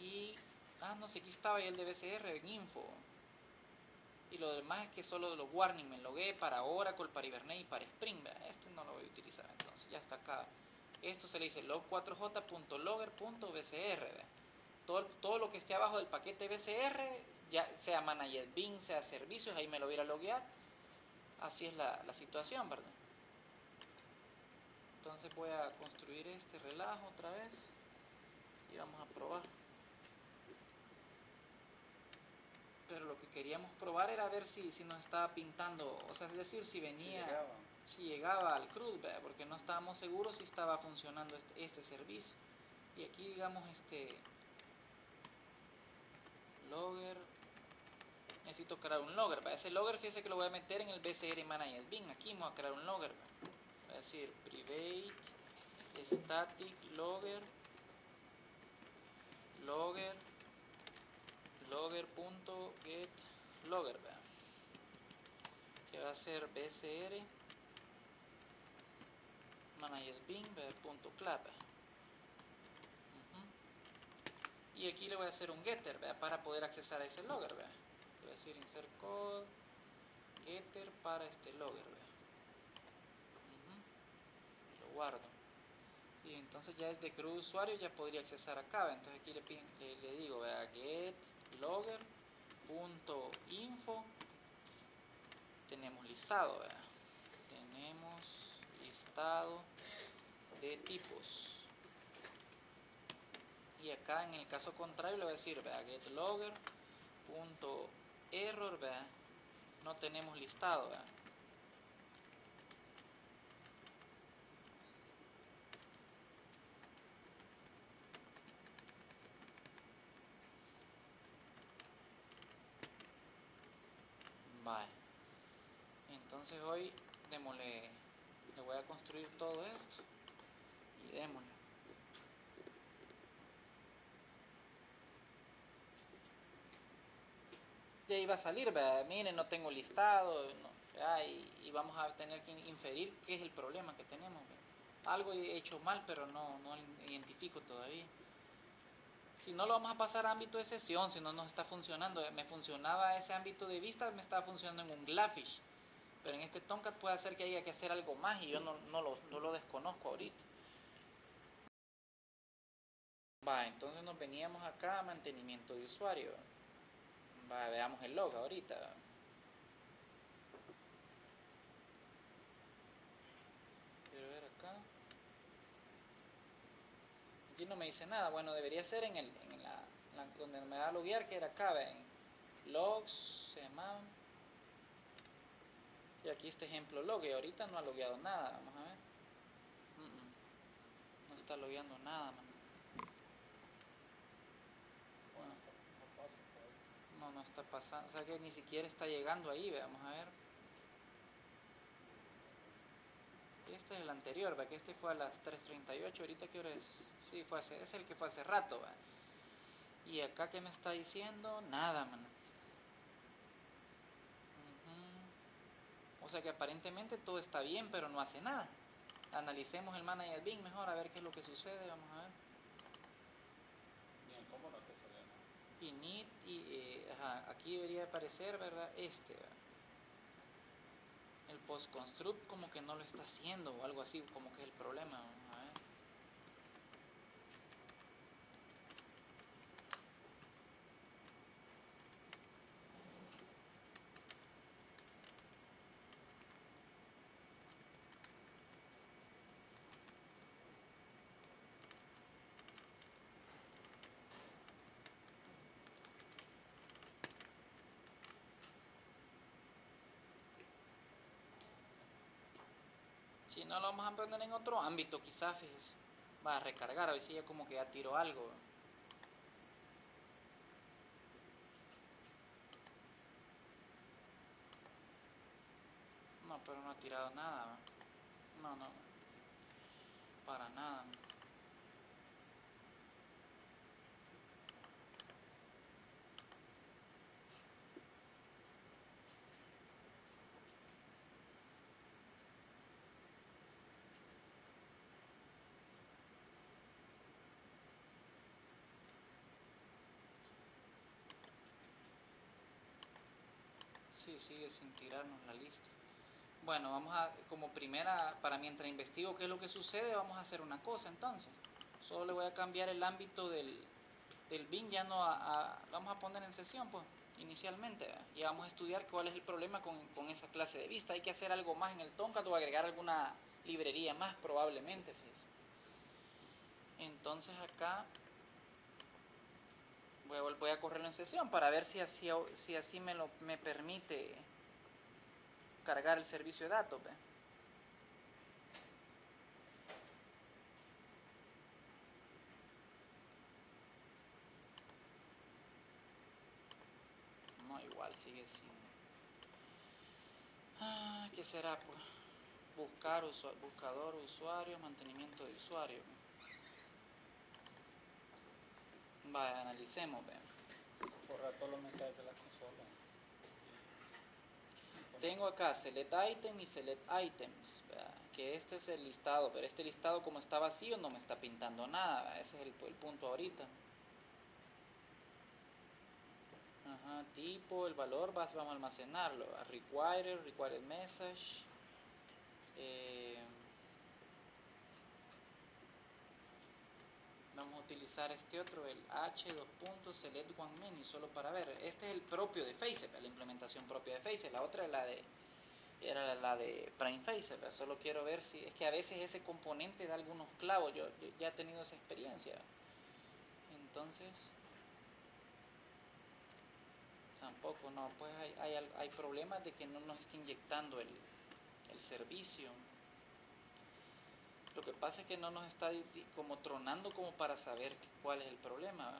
Y, ah, no sé, aquí estaba ya el de BCR en info. Y lo demás es que solo los warning me logué para Oracle, para Hibernate y para Spring. Este no lo voy a utilizar, entonces ya está acá. Esto se le dice log4j.logger.bcr. ¿vea? Todo, todo lo que esté abajo del paquete BCR, ya sea manager Bing, sea servicios, ahí me lo voy a loguear. Así es la, la situación, ¿verdad? Entonces voy a construir este relajo otra vez y vamos a probar. Pero lo que queríamos probar era ver si, si nos estaba pintando, o sea, es decir, si venía, llegaba. si llegaba al CRUD, ¿verdad? porque no estábamos seguros si estaba funcionando este, este servicio. Y aquí, digamos, este logger, necesito crear un logger. ¿verdad? Ese logger, fíjese que lo voy a meter en el BCR Manager Bing. Aquí voy a crear un logger. ¿verdad? Voy a decir private static logger logger logger.get logger que va a ser bcr manager punto clap y aquí le voy a hacer un getter para poder accesar a ese logger. Voy a decir insert code getter para este logger. Ujú. lo guardo y entonces ya desde CRUD usuario ya podría accesar acá ¿ve? entonces aquí le, le, le digo ¿verdad? get logger punto info tenemos listado tenemos listado de tipos y acá en el caso contrario le voy a decir get logger punto error ¿verdad? no tenemos listado ¿verdad? Vale. Entonces hoy démosle, le voy a construir todo esto y démosle. Y ahí va a salir, ¿verdad? miren, no tengo listado, y, vamos a tener que inferir qué es el problema que tenemos. Algo he hecho mal, pero no, no identifico todavía. Si no lo vamos a pasar a ámbito de sesión, si no nos está funcionando. Me funcionaba ese ámbito de vista, me estaba funcionando en un Glafish. Pero en este Tomcat puede ser que haya que hacer algo más y yo no, no lo, no lo desconozco ahorita. Va, entonces nos veníamos acá a mantenimiento de usuario. Va, veamos el log ahorita. Aquí no me dice nada. Bueno, debería ser en el en la, donde me va a loguear, que era acá, ven. Logs, se llama. Y aquí este ejemplo log, y ahorita no ha logueado nada, vamos a ver. Mm, mm. No está logueando nada, man. Bueno, hasta no pasa por ahí. No, no está pasando, o sea que ni siquiera está llegando ahí, ve, vamos a ver. Este es el anterior, ¿va? que este fue a las 3.38, ahorita qué hora es? Sí, fue hace, es el que fue hace rato, ¿va? Y acá que me está diciendo, nada, man. Ujú. O sea que aparentemente todo está bien, pero no hace nada. Analicemos el manager Bing mejor a ver qué es lo que sucede, vamos a ver. Ni en cómo no te sale init aquí debería aparecer verdad este el post construct como que no lo está haciendo o algo así como que es el problema a ver. Si no lo vamos a poner en otro ámbito, quizás, fíjese. Va a recargar, a ver si ya como que ya tiró algo. No, pero no ha tirado nada. No, no. Para nada. Sí, sigue sin tirarnos la lista. Bueno, vamos a, como primera, para mientras investigo qué es lo que sucede, vamos a hacer una cosa entonces. Solo le voy a cambiar el ámbito del, del BIN, ya no a, vamos a poner en sesión, pues, inicialmente. Y vamos a estudiar cuál es el problema con, con, esa clase de vista. Hay que hacer algo más en el Tomcat o agregar alguna librería más, probablemente, fíjese. Entonces acá voy a, voy a correrlo en sesión para ver si así, si así me, lo, me permite cargar el servicio de datos. ¿ve? No, igual sigue sin... Ah, ¿Qué será? Pues? Buscar, usu buscador, usuario, mantenimiento de usuario. Vaya, analicemos. ¿ve? Borrar todos los mensajes de. Tengo acá select item y select items, ¿verdad? que este es el listado, pero este listado como está vacío no me está pintando nada, ¿verdad? ese es el, el, punto ahorita. Ajá, tipo, el valor, vamos a almacenarlo, require, required message. Eh, vamos a utilizar este otro, el h2. select one menu, solo para ver. Este es el propio de Facebook, la implementación propia de Facebook. La otra es la de era la de Prime Facebook. Solo quiero ver si es que a veces ese componente da algunos clavos. Yo, yo ya he tenido esa experiencia. Entonces tampoco no, pues hay, hay, hay problemas de que no nos está inyectando el, el servicio. Lo que pasa es que no nos está como tronando como para saber cuál es el problema.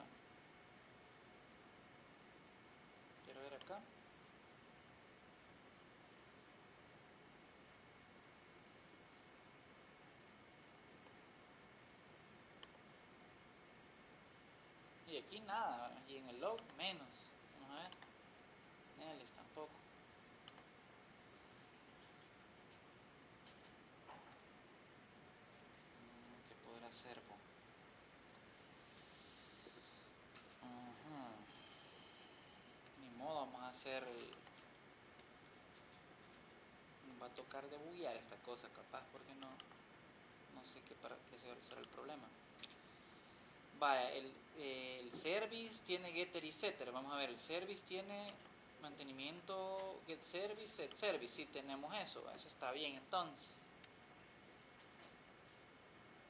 Quiero ver acá. Y aquí nada, y en el log menos. Vamos a ver. Neles tampoco. Ajá. Ni modo, vamos a hacer. Nos va a tocar debuguear esta cosa capaz porque no, no sé qué para qué será el problema. Vaya, el, eh, el service tiene getter y setter. Vamos a ver, el service tiene mantenimiento, get service, set service. Sí, tenemos eso, eso está bien entonces.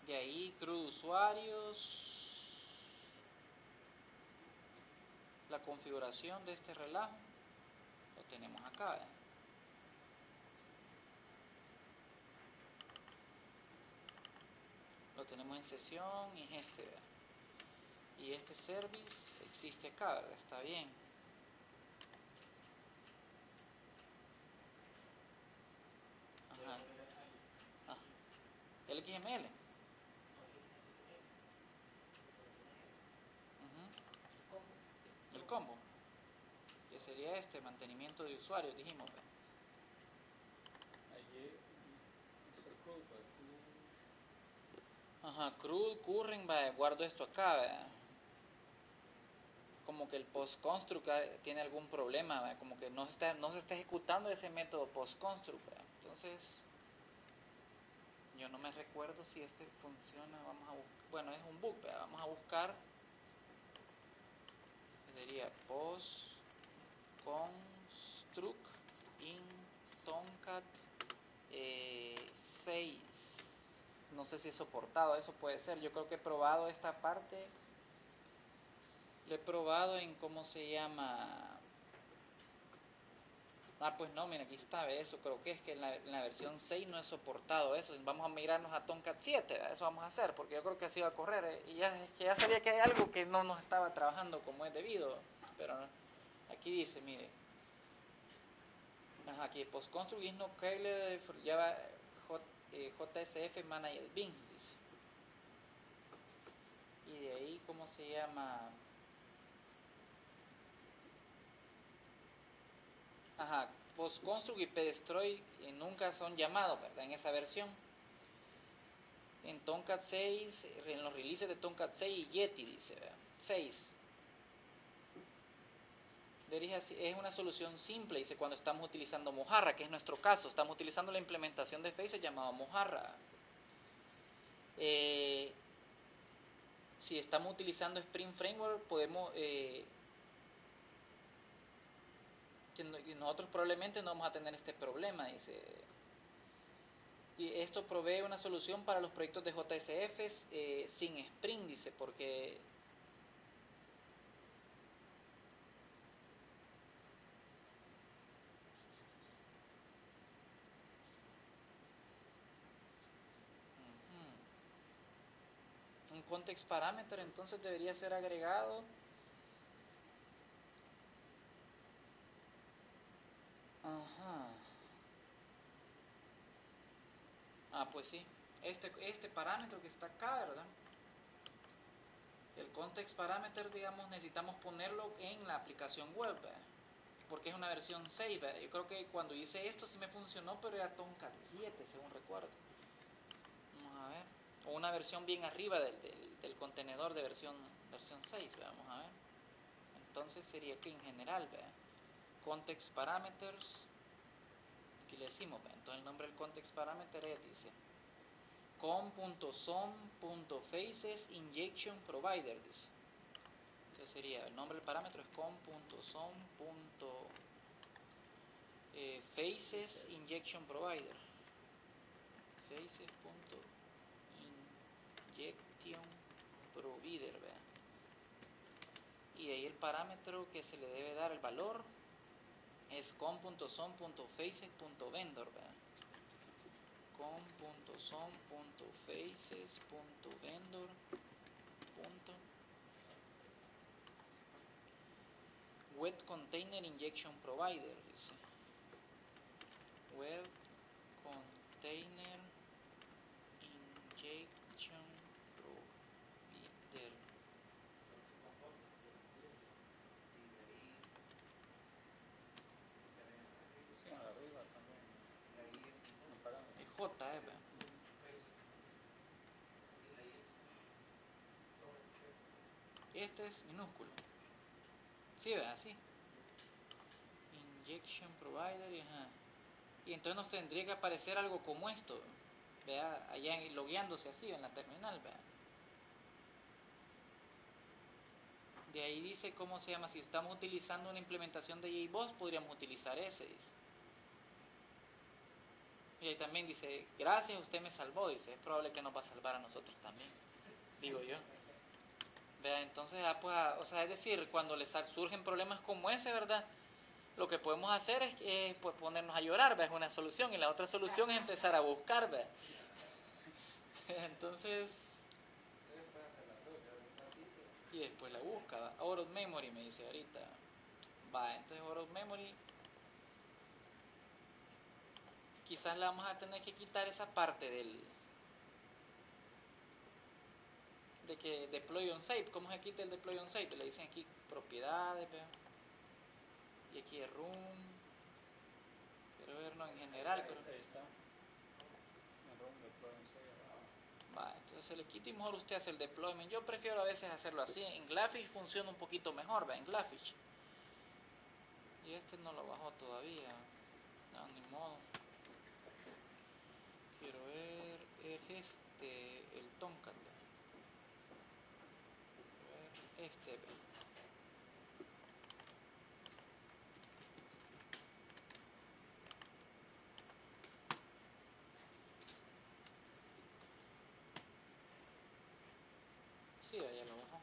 De ahí, CRUD usuarios. La configuración de este relajo lo tenemos acá. ¿eh? Lo tenemos en sesión y es este. ¿verdad? y este service existe acá, ¿verdad? Está bien. Ajá. Ah. Uh -huh. El combo. Que sería este, mantenimiento de usuarios, dijimos. ¿verdad? Allí es el code, Ajá, CRUD, current, va, guardo esto acá, como que el post-construct tiene algún problema, como que no, está, no se está ejecutando ese método post-construct. Entonces, yo no me recuerdo si este funciona. Vamos a buscar, bueno, es un bug, ¿verdad? vamos a buscar. Sería post-construct in Tomcat eh, 6. No sé si es soportado, eso puede ser. Yo creo que he probado esta parte lo he probado en cómo se llama ah pues no mira aquí está eso creo que es que en la, en la, versión 6 no es soportado eso vamos a migrarnos a Tomcat 7 ¿verdad? eso vamos a hacer porque yo creo que así va a correr ¿eh? y ya, ya sabía que hay algo que no nos estaba trabajando como es debido pero aquí dice mire Ajá, aquí postconstruct is no kernel Java JSF manager bins dice y de ahí cómo se llama Ajá, postconstruct y pdestroy nunca son llamados, ¿verdad? En esa versión. En Tomcat 6, en los releases de Tomcat 6 y Yeti dice, ¿verdad? 6. Es una solución simple, dice, cuando estamos utilizando Mojarra, que es nuestro caso. Estamos utilizando la implementación de Face llamada Mojarra. Eh, si estamos utilizando Spring Framework, podemos... eh, nosotros probablemente no vamos a tener este problema, dice. Y esto provee una solución para los proyectos de JSF eh, sin Spring, dice, porque Ujú. Un context parameter entonces debería ser agregado. Ajá. Ah, pues sí. Este, este parámetro que está acá, ¿verdad? El context parameter, digamos, necesitamos ponerlo en la aplicación web, ¿verdad? porque es una versión 6. ¿verdad? Yo creo que cuando hice esto sí me funcionó, pero era Tomcat 7, según recuerdo. O una versión bien arriba del, del, del contenedor de versión, versión 6. ¿verdad? Vamos a ver. Entonces sería que en general, context parameters. Aquí le decimos, entonces el nombre del context parameter es, dice, com.som.faces injection provider, dice. Entonces sería, el nombre del parámetro es com.som.faces injection provider. Faces.injection provider. Y ahí el parámetro que se le debe dar el valor es com.som.faces.vendor, vea. com.som.faces.vendor. Punto. Web Container Injection Provider, dice. Web Container Injection Provider. Sí, arriba también. Un parámetro. Es J, eh, vea. Este es minúsculo. Sí, ¿verdad? Sí. Injection Provider ajá. Y entonces nos tendría que aparecer algo como esto. Vea, allá logueándose así en la terminal, vea. De ahí dice cómo se llama. Si estamos utilizando una implementación de JBoss, podríamos utilizar ese. Dice. Y ahí también dice, gracias, usted me salvó. Dice, es probable que nos va a salvar a nosotros también. Digo yo. Vea, entonces, ah, pues, ah, o sea, es decir, cuando les surgen problemas como ese, ¿verdad? Lo que podemos hacer es eh, pues ponernos a llorar, ¿verdad? Es una solución. Y la otra solución es empezar a buscar, ¿verdad? Entonces, y después la busca, ¿va? Out of memory me dice ahorita. Va, entonces out of memory. Quizás le vamos a tener que quitar esa parte del. De que deploy on site. ¿Cómo se quita el deploy on site? Le dicen aquí propiedades. Y aquí es room. Quiero ver, no, en general. creo. Ahí está. En room deploy en Va, entonces se le quita y mejor usted hace el deployment. Yo prefiero a veces hacerlo así. En Glafish funciona un poquito mejor, ¿va? En Glafish. Y este no lo bajó todavía. No, ni modo. Quiero ver, es este, el Tomcat. Este. Sí, ya lo bajó.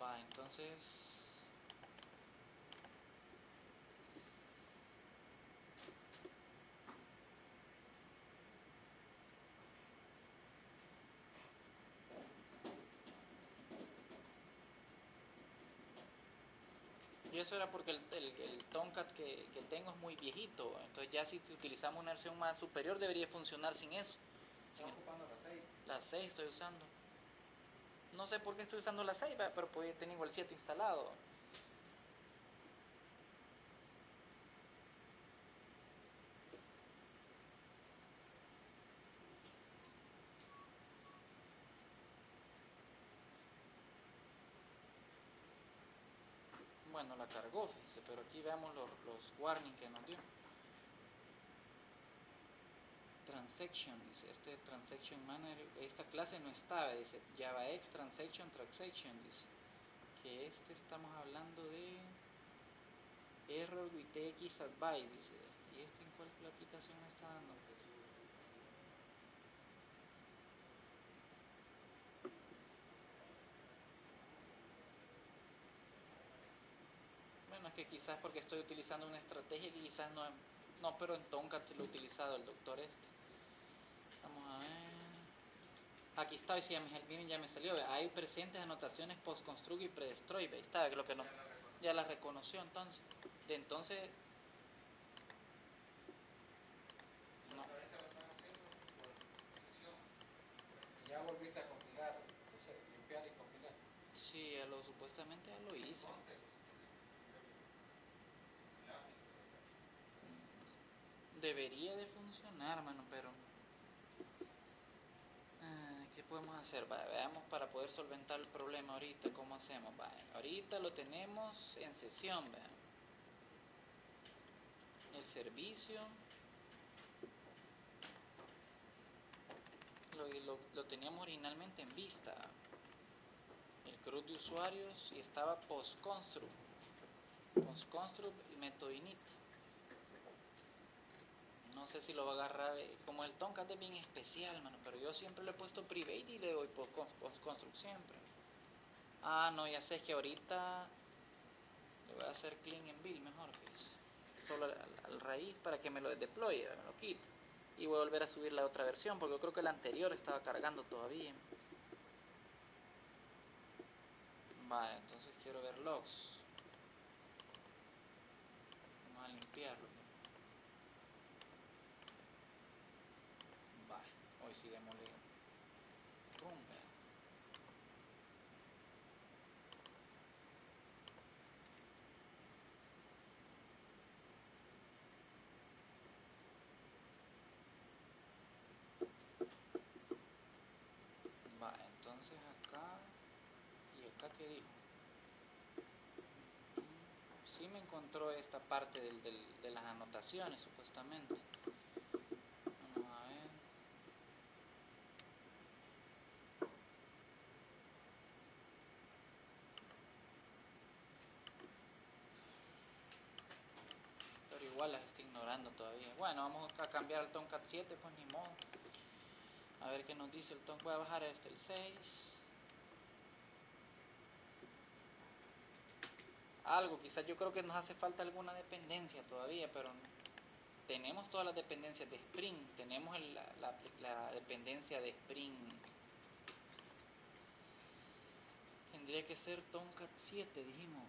Va, entonces. Y eso era porque el, el, el Tomcat que, que tengo es muy viejito. Entonces ya si utilizamos una versión más superior debería funcionar sin eso. Sin el- ocupando la 6. la 6 estoy usando. No sé por qué estoy usando la 6, pero podía tener igual 7 instalado. Bueno, Bueno, la pero aquí veamos los, warnings que nos dio. Transaction, dice, este Transaction Manager, esta clase no estaba, dice Java X Transaction Transaction, dice que este estamos hablando de Error with X Advice, dice, ¿y este en cuál aplicación está dando? Que quizás porque estoy utilizando una estrategia que quizás no, no, pero en Tomcat lo ha utilizado el doctor este. Vamos a ver. Aquí está, ya me, miren, ya me salió. Hay presentes anotaciones post-construct y pre-destroy. Ahí está, lo que no, ya la reconoció entonces. De entonces. No. Y ya volviste a compilar, limpiar y compilar. Sí, ya lo, supuestamente ya lo hice. Debería de funcionar, mano, pero... Ah, ¿Qué podemos hacer? Veamos para poder solventar el problema ahorita, ¿cómo hacemos? Ahorita lo tenemos en sesión, vean. El servicio. Lo, lo, teníamos originalmente en vista. El CRUD de usuarios y estaba post-construct. Post-construct y método init. No sé si lo va a agarrar, eh, como el Tomcat es bien especial, mano, pero yo siempre le he puesto private y le doy post-construct siempre. Ah, no, ya sé, que ahorita le voy a hacer clean en build mejor, fíjese. Solo al, al, raíz para que me lo deploye, me lo quite. Y voy a volver a subir la otra versión, porque yo creo que la anterior estaba cargando todavía. Vale, entonces quiero ver logs. Vamos a limpiarlo. Vale, hoy sí démosle rumbe. Vale, entonces acá y que dijo sí me encontró esta parte del, del, de las anotaciones supuestamente. Pero igual las está ignorando todavía. Bueno vamos a cambiar al Tomcat 7 pues ni modo. A ver qué nos dice el Tomcat. Voy a bajar a este el 6 algo, quizás yo creo que nos hace falta alguna dependencia todavía, pero tenemos todas las dependencias de Spring, tenemos la, dependencia de Spring. Tendría que ser Tomcat 7, dijimos.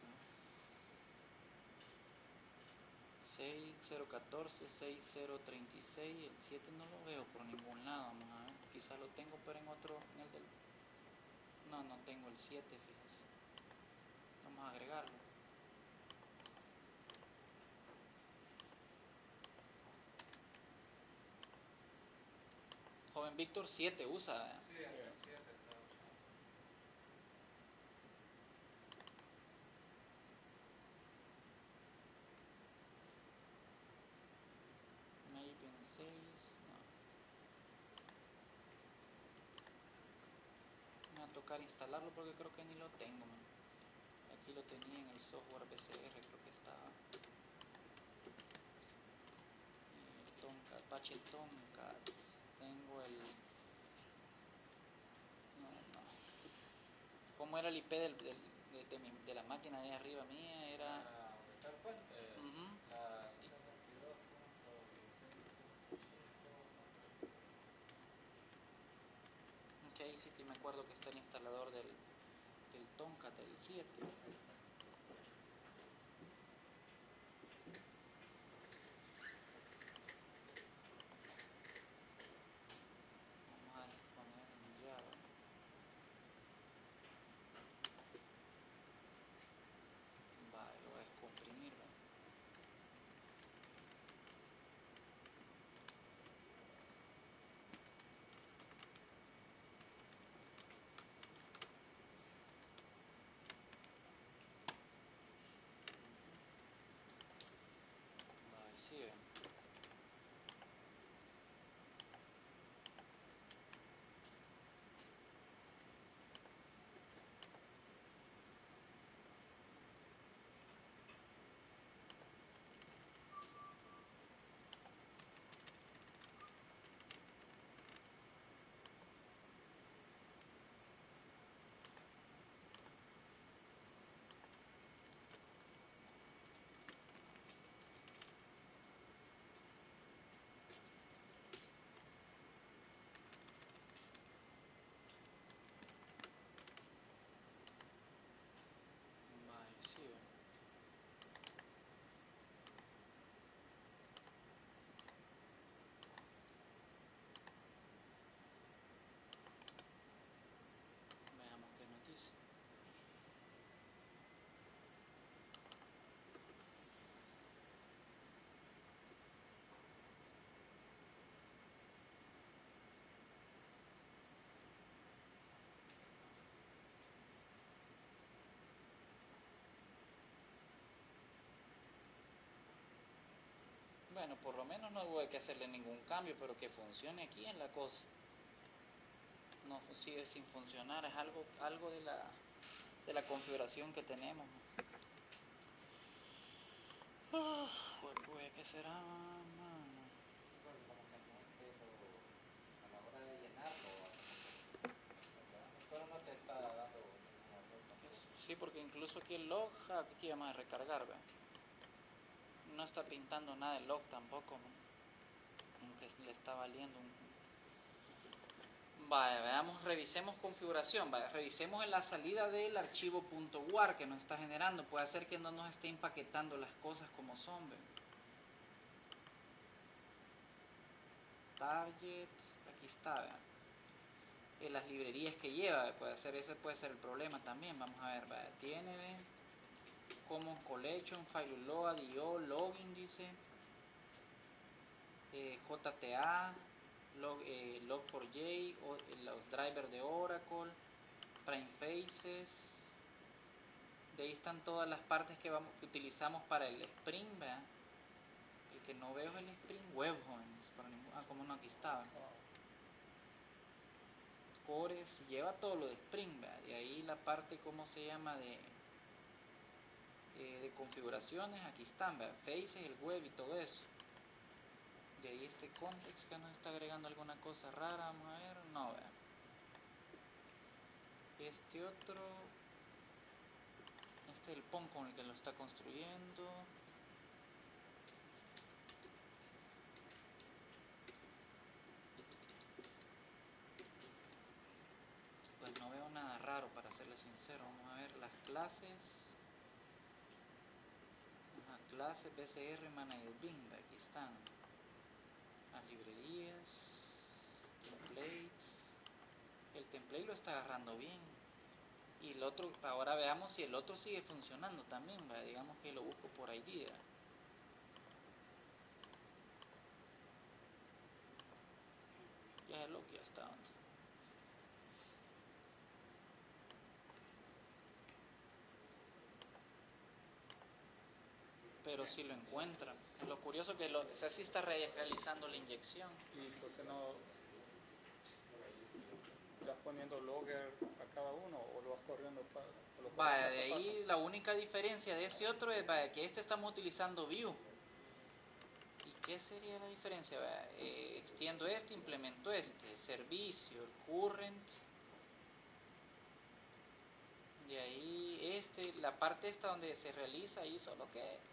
6014, 6036, el 7 no lo veo por ningún lado, vamos a ver. Quizás lo tengo, pero en otro, en el. No, no tengo el 7, fíjese. Vamos a agregarlo. Joven Víctor 7 usa. ¿eh? Sí, el 7 está usando. Maven 6, no. Me va a tocar instalarlo porque creo que ni lo tengo. Man. Aquí lo tenía en el software BCR, creo que estaba. El Tomcat, Apache Tomcat. Tengo el. No, no. ¿Cómo era el IP del, del, de, de, mi, de, la máquina de arriba mía? Era. Ah, ¿Dónde está el puente? Uh -huh. La 122.16. Ok, sí, me acuerdo que está el instalador del, del Tomcat, el 7. Ahí está. Bueno, por lo menos no hubo que hacerle ningún cambio, pero que funcione aquí es la cosa. No sigue sin funcionar, es algo, algo de la, de la configuración que tenemos. Ah, pues, ¿qué será? mano? Pero no te está dando. Sí, porque incluso aquí el log, aquí vamos a recargar, ve. No está pintando nada el log tampoco, aunque le está valiendo un... Vaya, veamos, revisemos configuración, vaya, revisemos en la salida del archivo .war que nos está generando, puede ser que no nos esté empaquetando las cosas como son, ve. Target, aquí está. Eh, las librerías que lleva, puede ser, ese puede ser el problema también, vamos a ver, tiene, ve, Common Collection, File Load, IO, Login dice, eh, JTA, log, eh, Log4j, o- eh, los drivers de Oracle, Prime Faces, de ahí están todas las partes que vamos que utilizamos para el Spring, ¿verdad? El que no veo es el Spring Web, ah, como no, aquí estaba. Cores, lleva todo lo de Spring, ¿verdad? y ahí la parte, ¿cómo se llama? De, eh, de configuraciones, aquí están, ¿verdad? Faces, el web y todo eso. De ahí este context que nos está agregando alguna cosa rara, vamos a ver, no, vea. Este otro, este es el POM con el que lo está construyendo. Pues no veo nada raro para serle sincero. Vamos a ver las clases. BCR Manager Bing, aquí están. Las librerías, templates. El template lo está agarrando bien. Y el otro, ahora veamos si el otro sigue funcionando también, digamos que lo busco por ID. Ya lo que hasta dónde. Pero si lo encuentra. Lo curioso que lo, o sea, sí está re- realizando la inyección. ¿Y por qué no vas poniendo logger a cada uno o lo vas corriendo para Vaya, de a paso? ahí la única diferencia de ese otro es vaya, que este estamos utilizando view. ¿Y qué sería la diferencia? Vaya, eh, extiendo este, implemento este, servicio, el current. De ahí este, la parte esta donde se realiza ahí solo que...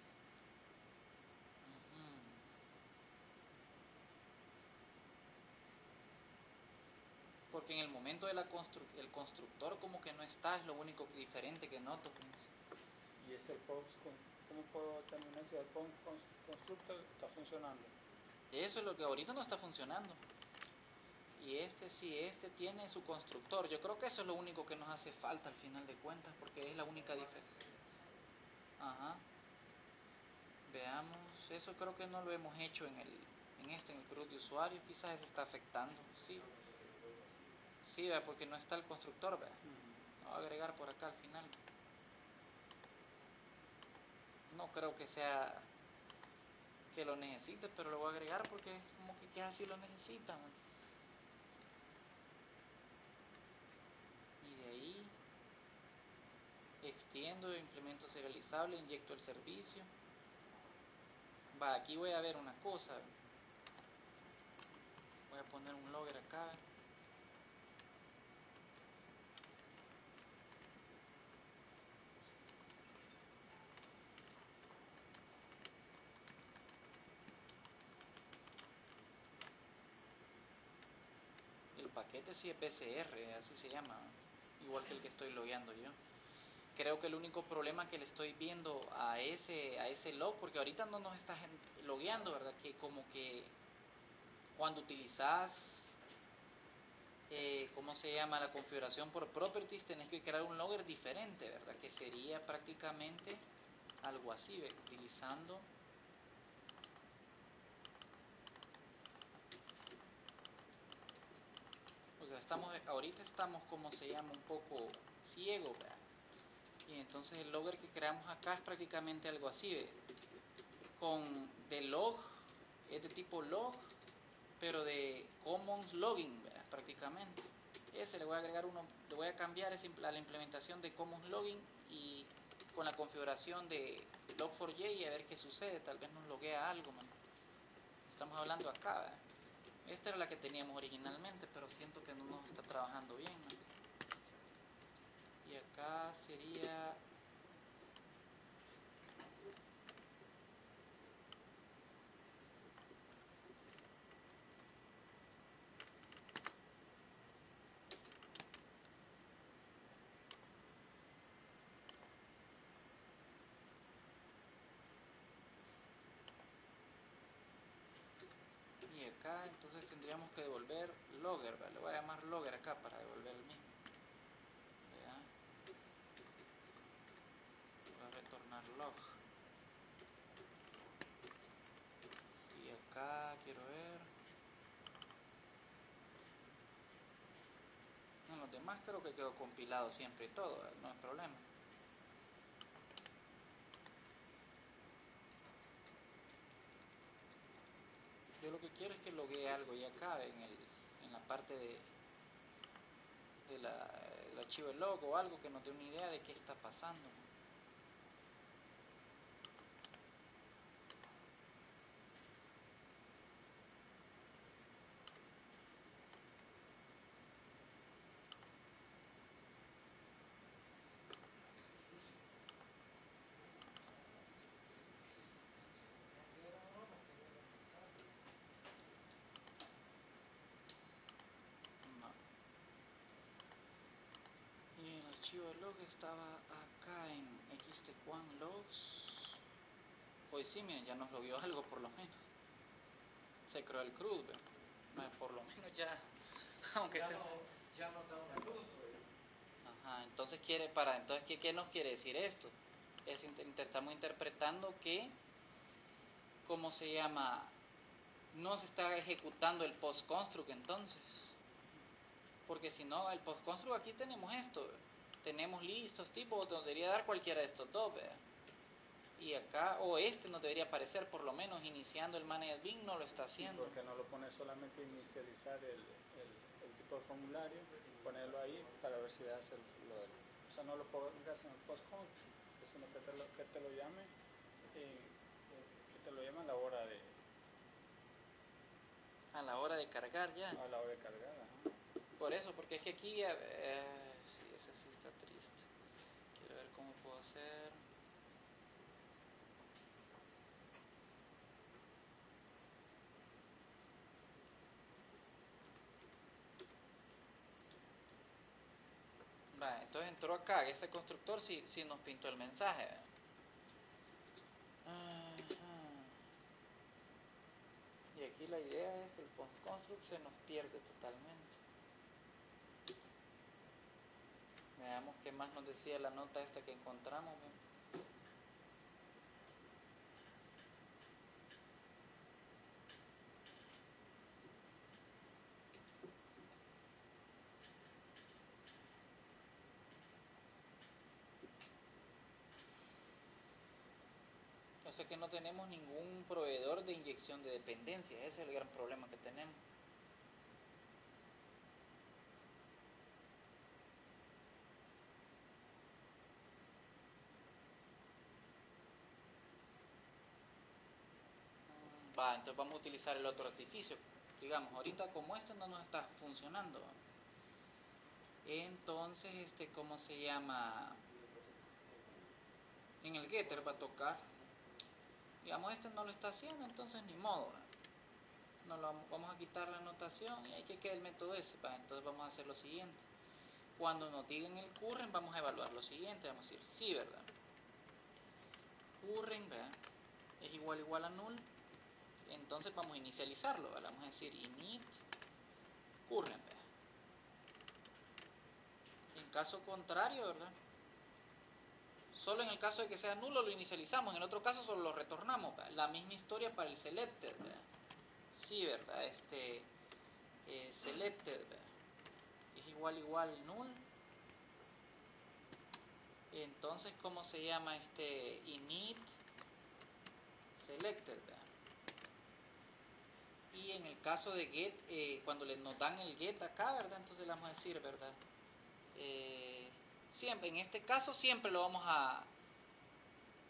Porque en el momento de la constru el constructor como que no está, es lo único diferente que noto. pues. Y ese con- ¿cómo puedo determinar si el cons- constructor está funcionando? Eso es lo que ahorita no está funcionando. Y este sí, este tiene su constructor. Yo creo que eso es lo único que nos hace falta al final de cuentas, porque es la única diferencia. Ajá. Veamos, eso creo que no lo hemos hecho en el en este, en el cruz de usuarios, quizás está afectando, sí. Sí, vea, porque no está el constructor, vea. Lo voy a agregar por acá al final. No creo que sea que lo necesite, pero lo voy a agregar porque como que queda así lo necesita. man. Y de ahí extiendo, implemento serializable, inyecto el servicio. Va, aquí voy a ver una cosa. Voy a poner un logger acá. El paquete sí es BCR, así se llama, igual que el que estoy logueando yo. Creo que el único problema que le estoy viendo a ese, a ese log, porque ahorita no nos está logueando, ¿verdad? Que como que cuando utilizas, eh, ¿cómo se llama? La configuración por properties, tenés que crear un logger diferente, ¿verdad? Que sería prácticamente algo así, utilizando ahorita estamos, como se llama, un poco ciego, ¿verdad? Y entonces el logger que creamos acá es prácticamente algo así, ¿ve? Con de log es de tipo log, pero de commons logging, ¿verdad? prácticamente. Ese le voy a agregar uno, le voy a cambiar a la implementación de commons logging y con la configuración de log4j y a ver qué sucede, tal vez nos loguea algo, man. Estamos hablando acá, ¿verdad? Esta era la que teníamos originalmente, pero siento que no nos está trabajando bien. Y acá sería y acá entonces tendríamos que devolver logger le voy a llamar logger acá para devolver el mismo. Vea. voy a retornar log. Y acá quiero ver. En los demás creo que quedó compilado siempre y todo no es problema yo lo que quiero es que loguee algo y acá en, el, en la parte de, de la, el archivo de log o algo que nos dé una idea de qué está pasando. No. Y el archivo de log estaba acá en xt1 logs. Pues sí, miren, ya nos logueó algo por lo menos. Se creó el CRUD, por lo menos ya, aunque Ya sea... no, ya no da una luz. Ajá, entonces quiere para entonces ¿qué, qué nos quiere decir esto? Es estamos interpretando que ¿cómo se llama? No se está ejecutando el post construct entonces. Porque si no, el post construct aquí tenemos esto. Tenemos listos tipos, nos debería dar cualquiera de estos dos. Y acá, o este nos debería aparecer por lo menos iniciando el manage bin, no lo está haciendo. Porque no lo pone solamente inicializar el, el, el tipo de formulario, ponerlo ahí para ver si hace el, lo del- O sea, no lo pongas en el post sino que te lo, que te lo llame, eh, que te lo llame a la hora de, A la hora de cargar ya. a la hora de cargar. ajá. Por eso, porque es que aquí, eh, sí, ese sí está triste. Quiero ver cómo puedo hacer. Entonces entró acá, este constructor sí, sí nos pintó el mensaje. Ajá. Y aquí la idea es que el post-construct se nos pierde totalmente. Veamos qué más nos decía la nota esta que encontramos. O sea que no tenemos ningún proveedor de inyección de dependencia. Ese es el gran problema que tenemos. Entonces vamos a utilizar el otro artificio. Digamos, ahorita como este no nos está funcionando. Entonces, este, ¿cómo se llama? En el getter va a tocar. Digamos, este no lo está haciendo, entonces ni modo. No lo vamos- a quitar la anotación y hay que quede el método ese. Entonces vamos a hacer lo siguiente. Cuando nos digan el current, vamos a evaluar lo siguiente. Vamos a decir sí, ¿verdad? Current. Es igual igual a null. Entonces vamos a inicializarlo. Vamos a decir init current. En caso contrario, ¿verdad? Solo en el caso de que sea nulo lo inicializamos, en otro caso solo lo retornamos. ¿verdad? La misma historia para el selected, ¿verdad? Sí, ¿verdad? Este eh, selected. Es igual igual null. Entonces, ¿cómo se llama este init selected, ¿verdad? Y en el caso de get, eh, cuando le, nos dan el get acá, ¿verdad? Entonces le vamos a decir, ¿verdad? Eh, siempre, en este caso siempre lo vamos a,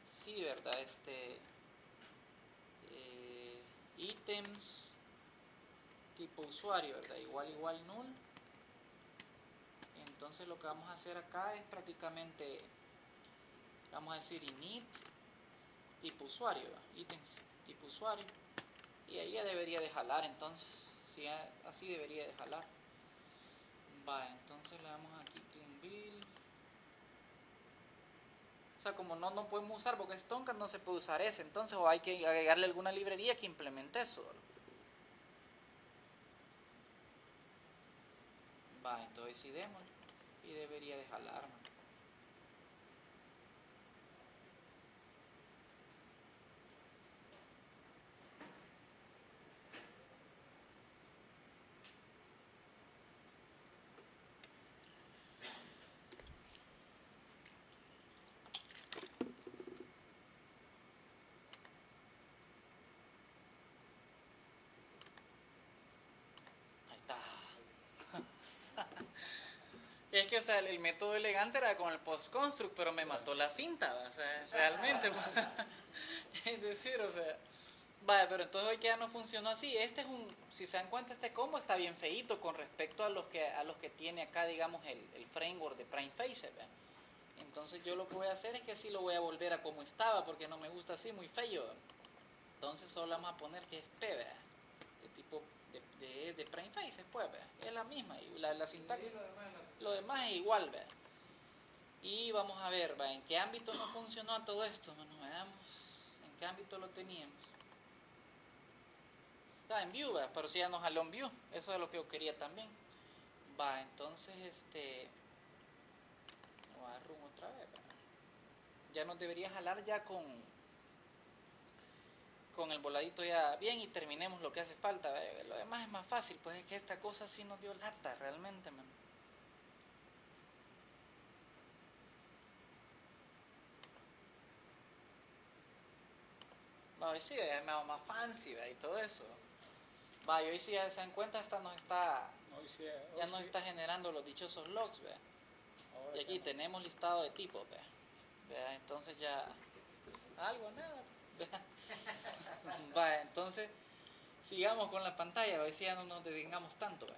sí, ¿verdad? Este, eh, tipo usuario, ¿verdad? Igual, igual, null. Entonces lo que vamos a hacer acá es prácticamente, vamos a decir init, tipo usuario, ítems, tipo usuario. Y ya debería de jalar entonces, si así debería de jalar. Va, entonces le damos aquí clean bill. O sea, como no, no podemos usar porque es Tonka, no se puede usar ese. Entonces, o hay que agregarle alguna librería que implemente eso. Va, entonces sí. Y debería de jalar, man. Ahí está. Es que, o sea, el método elegante era con el post-construct, pero me mató la finta, o sea, realmente. es decir, o sea, vaya, pero entonces hoy que ya no funcionó así. Este es un, si se dan cuenta, este combo está bien feito con respecto a los que, a los que tiene acá, digamos, el, el framework de Prime Face, ¿va? Entonces yo lo que voy a hacer es que sí lo voy a volver a como estaba, porque no me gusta así, muy feo. Entonces solo vamos a poner que es P, ¿va? de tipo de, de, de Prime Face, pues, ¿va? es la misma, y la, la sintaxis. Lo demás es igual, ¿verdad? Y vamos a ver, ¿va? ¿en qué ámbito no funcionó todo esto? Bueno, veamos, ¿en qué ámbito lo teníamos? Ah, en View, ¿va? pero si ya nos jaló en View, eso es lo que yo quería también. Va, entonces, este, lo agarro otra vez. Ya nos debería jalar ya con, con el voladito ya bien y terminemos lo que hace falta. Lo demás es más fácil, pues es que esta cosa sí nos dio lata realmente, man. Va, hoy sí, ya me hago más fancy ¿va? y todo eso. Va, y hoy sí ya se dan cuenta, esta nos está, Hoy sí, ya hoy nos sí, está generando los dichosos logs, ¿ve? ahora Y aquí ya no. tenemos listado de tipos, ¿ve? Vea, Entonces ya, algo, nada. Va, entonces, sigamos con la pantalla, hoy sí ya no nos detengamos tanto, ¿ve?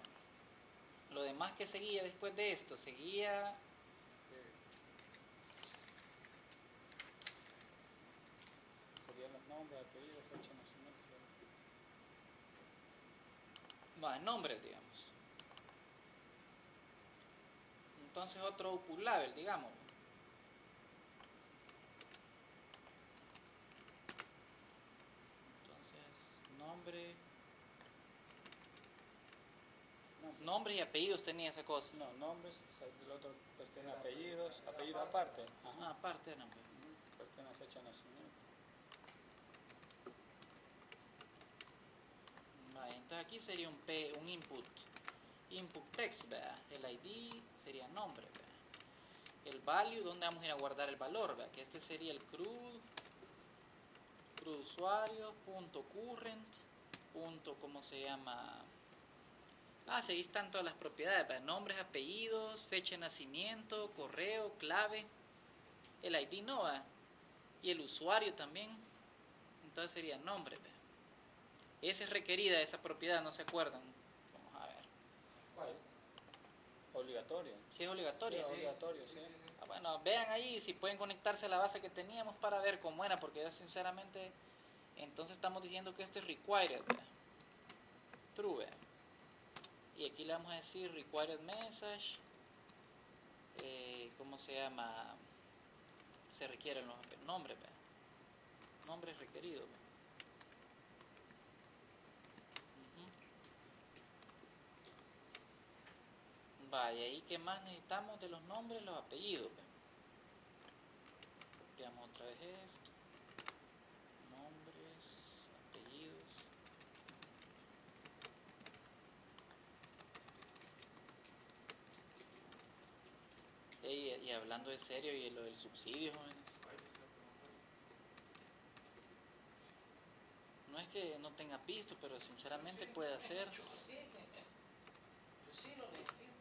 Lo demás que seguía después de esto, seguía Serían los nombres, apellidos, fecha de nacimiento. Va, nombres, digamos. Entonces otro output label, digamos. Entonces, nombre. No, Nombres y apellidos tenía esa cosa. no, nombres, el otro pues tiene Era apellidos, apellido, aparte. aparte. Ajá. Ah, aparte de nombre. Pues tiene fecha de nacimiento. Entonces aquí sería un P, un input. Input text. El ID sería nombre. El value, ¿dónde vamos a ir a guardar el valor? Que este sería el CRUD, CRUD usuario, punto current, punto, ¿cómo se llama? Ah, ahí están todas las propiedades. Nombres, apellidos, fecha de nacimiento, correo, clave. El ID no, ¿verdad? Y el usuario también. Entonces sería nombre. Esa es requerida, esa propiedad, ¿no se acuerdan? Vamos a ver. ¿Cuál? Obligatorio. Si es obligatorio. Sí, obligatorio, sí. Ah, Bueno, vean ahí si pueden conectarse a la base que teníamos para ver cómo era, porque yo sinceramente, entonces estamos diciendo que esto es required, true. Y aquí le vamos a decir required message, eh, ¿cómo se llama? Se requieren los nombres, nombres requeridos. ¿vea? Ujú. Vaya, ¿y qué más necesitamos de los nombres, los apellidos? ve? Veamos otra vez esto. Nombres, apellidos. Ey, y hablando de serio y lo del subsidio, jóvenes. No es que no tenga pisto, pero sinceramente puede ser. Yo sí, yo sí lo necesito.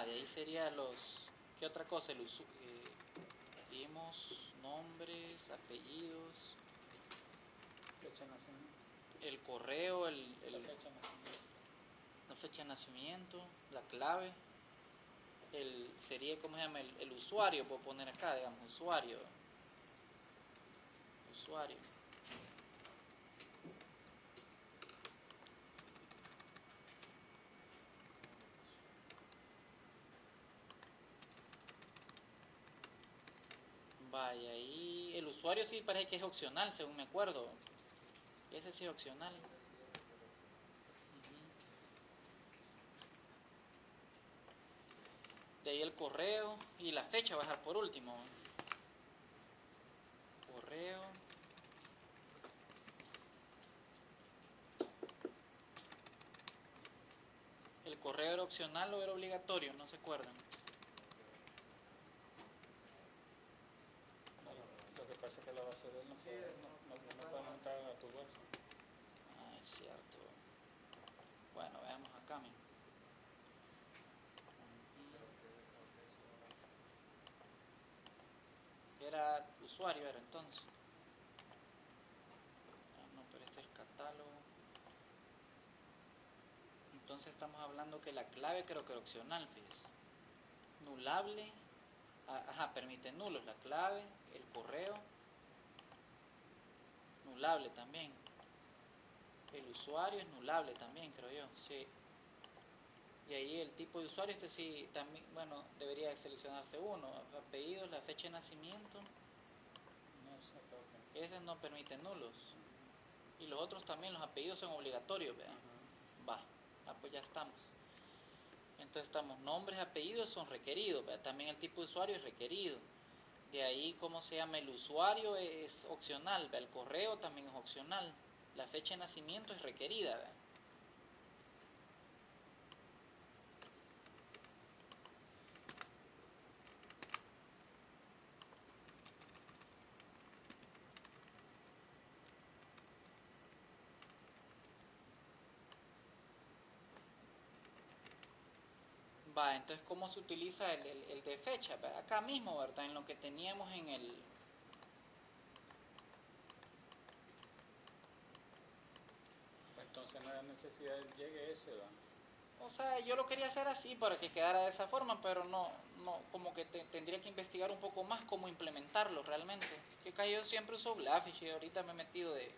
Vale, ahí sería los... ¿Qué otra cosa? El usu- eh, vimos nombres, apellidos, Fecha de nacimiento. el correo, el, el- La fecha de nacimiento. la fecha de nacimiento, la clave, el sería, ¿cómo se llama? El, el usuario, puedo poner acá, digamos, usuario. Usuario. Vaya, ahí el usuario sí parece que es opcional, según me acuerdo. Ese sí es opcional. De ahí el correo y la fecha dejar por último. Correo. El correo era opcional o era obligatorio, no se acuerdan. Lo que pasa es que la base de él no, Sí, puede, no, no, no, no no puede podemos avanzar. entrar a tu base. Ah, es cierto. Bueno, veamos acá. mi. Era usuario, era entonces. Ah, no, pero este es el catálogo. Entonces estamos hablando que la clave creo que era opcional, fíjese. Nulable. ah, Ajá, permite nulos. La clave, el correo. Nulable también. El usuario es nulable también, creo yo, sí. Y ahí el tipo de usuario, este sí, también, bueno, debería seleccionarse uno. Apellidos, la fecha de nacimiento, No esos no permiten nulos. Y los otros también, los apellidos son obligatorios, vean. Va, ah, pues ya estamos. Entonces estamos, nombres, apellidos son requeridos, ¿vea? también el tipo de usuario es requerido. De ahí, ¿cómo se llama? El usuario es opcional, ¿vea? el correo también es opcional. La fecha de nacimiento es requerida. Va, entonces, ¿cómo se utiliza el, de fecha? Acá mismo, ¿verdad? En lo que teníamos en el... Entonces no hay necesidad llegue ese. O sea, yo lo quería hacer así para que quedara de esa forma, pero no, no como que te- tendría que investigar un poco más cómo implementarlo realmente. Que yo siempre uso Glafish y ahorita me he metido de,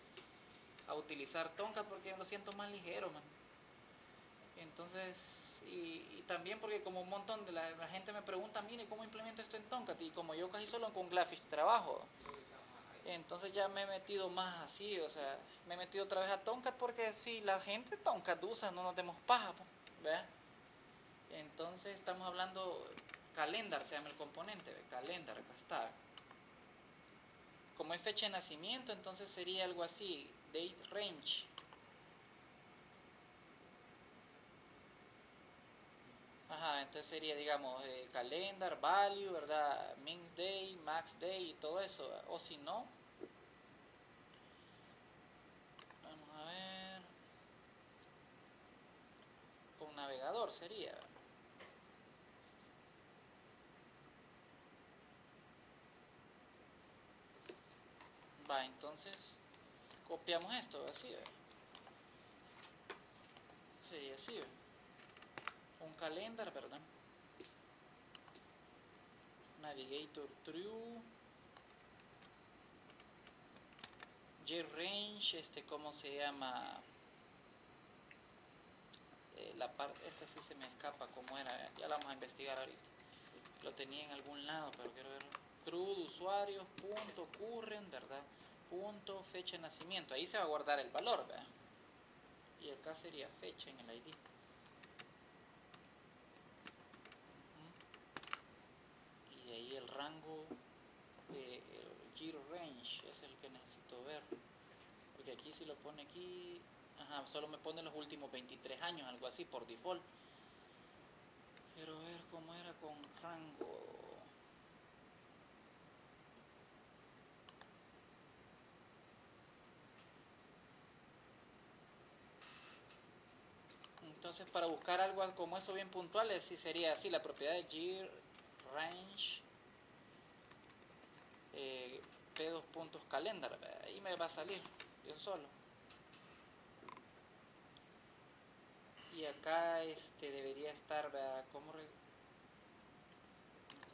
a utilizar Tomcat porque lo siento más ligero, man. Entonces, y, también porque como un montón de la, gente me pregunta, mire, ¿cómo implemento esto en Tomcat? Y como yo casi solo con Glafish trabajo, entonces ya me he metido más así, o sea, me he metido otra vez a Tomcat porque si la gente Tomcat usa, no nos demos paja, po, ¿vea? Entonces estamos hablando, calendar se llama el componente, ¿ve? calendar, acá está. Como es fecha de nacimiento, entonces sería algo así, date range. Ajá, entonces sería, digamos, eh, calendar, value, ¿verdad? Min day, max day y todo eso. O si no, vamos a ver, con navegador sería. Va, entonces copiamos esto, así. Sí, así. Un calendar, ¿verdad? Navigator True. JRange, este, ¿cómo se llama? Eh, la parte, este sí se me escapa cómo era, ya la vamos a investigar ahorita. Lo tenía en algún lado, pero quiero verlo. Crudo, usuarios, punto, current, ¿verdad? Punto, fecha de nacimiento. Ahí se va a guardar el valor, ¿verdad? Y acá sería fecha en el ID. y ahí el rango de giro range es el que necesito ver porque aquí si lo pone aquí ajá, solo me pone los últimos 23 años algo así por default Quiero ver cómo era con rango. Entonces para buscar algo como eso bien puntual, sí sería así, la propiedad de year range eh, p2 puntos calendar, ahí me va a salir, yo solo. Y acá este debería estar, ¿verdad? ¿cómo. Acá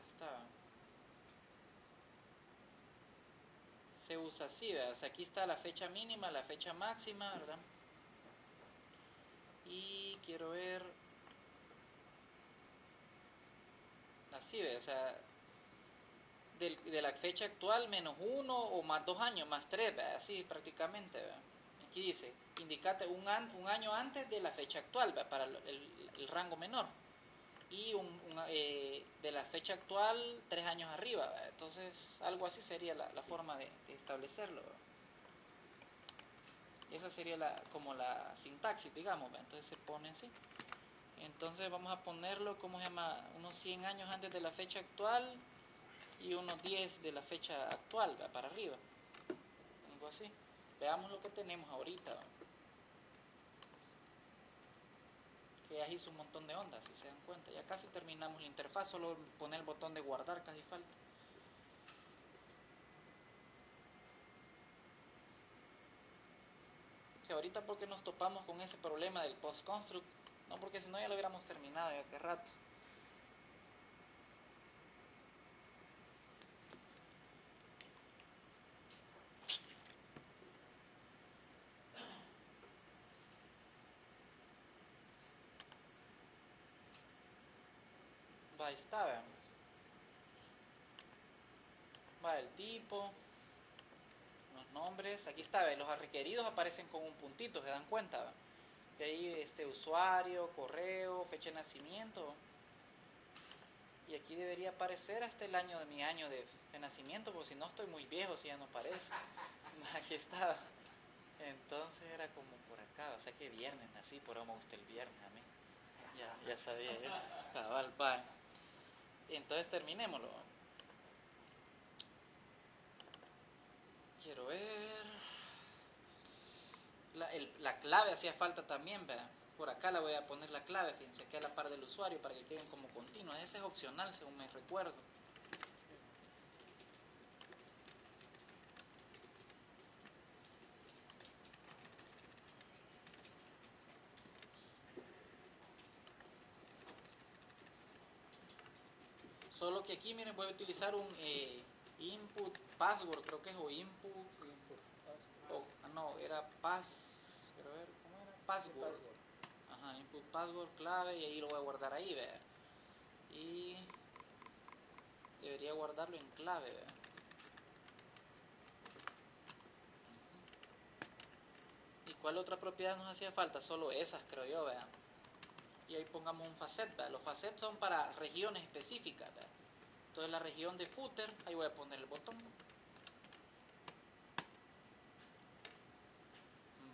está. Se usa así, ¿verdad? O sea, aquí está la fecha mínima, la fecha máxima, ¿verdad? Y quiero ver... Así, ¿verdad? O sea, de la fecha actual menos uno o más dos años, más tres, así prácticamente. Aquí dice, indicate un, un, año antes de la fecha actual para el, rango menor y un, eh, de la fecha actual tres años arriba. Entonces, algo así sería la, forma de, establecerlo. esa sería la, como la sintaxis, digamos. Entonces se pone así. Entonces vamos a ponerlo, ¿cómo se llama? Unos 100 años antes de la fecha actual y unos 10 de la fecha actual, para arriba. Algo así. Veamos lo que tenemos ahorita. Que ya hizo un montón de ondas, si se dan cuenta. Ya casi terminamos la interfaz, solo poner el botón de guardar, casi falta. Que ahorita porque nos topamos con ese problema del post-construct, no porque si no ya lo hubiéramos terminado ya que rato. Ahí está, vean. Va el tipo, los nombres, aquí está, ¿ve? los requeridos aparecen con un puntito, ¿se dan cuenta? De ahí este usuario, correo, fecha de nacimiento. Y aquí debería aparecer hasta el año de mi año de, de nacimiento, porque si no estoy muy viejo, si ya no aparece. Aquí está. Entonces era como por acá, o sea que viernes nací, por eso me gusta el viernes a mí. Ya, ya sabía, ¿eh? Cabal, Entonces terminémoslo. Quiero ver. La, el, la clave hacía falta también, ¿verdad? Por acá la voy a poner la clave, fíjense, que a la par del usuario para que queden como continuos. Ese es opcional, según me recuerdo. Solo que aquí, miren, voy a utilizar un eh, input password, creo que es, o input. Input, password. o- ah, no, era pass. Ver, ¿cómo era? Password. Password. Ajá, input password, clave, y ahí lo voy a guardar ahí, vea. Y. Debería guardarlo en clave, vea. ¿Y cuál otra propiedad nos hacía falta? Solo esas, creo yo, vea. Y ahí pongamos un facet, vea. Los facets son para regiones específicas, vea. Entonces la región de footer, ahí voy a poner el botón.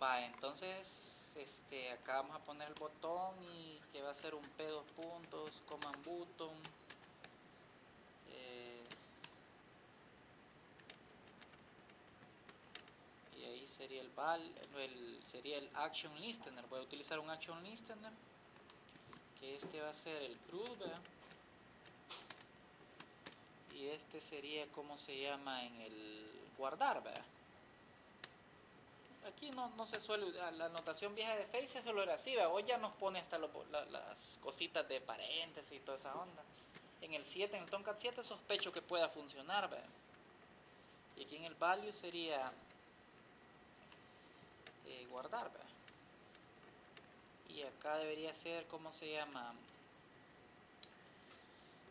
Va, entonces este, acá vamos a poner el botón y que va a ser un P2 puntos, command button. eh, y ahí sería el val, sería el action listener. Voy a utilizar un action listener. Que este va a ser el CRUD, ¿verdad? Y este sería, ¿cómo se llama? En el guardar, ¿verdad? Aquí no, no se suele, la anotación vieja de Face solo era así, ¿verdad? hoy ya nos pone hasta las cositas de paréntesis y toda esa onda. En el 7, en el Tomcat 7 sospecho que pueda funcionar, ¿verdad? Y aquí en el value sería eh, guardar, ¿verdad? Y acá debería ser, ¿cómo se llama?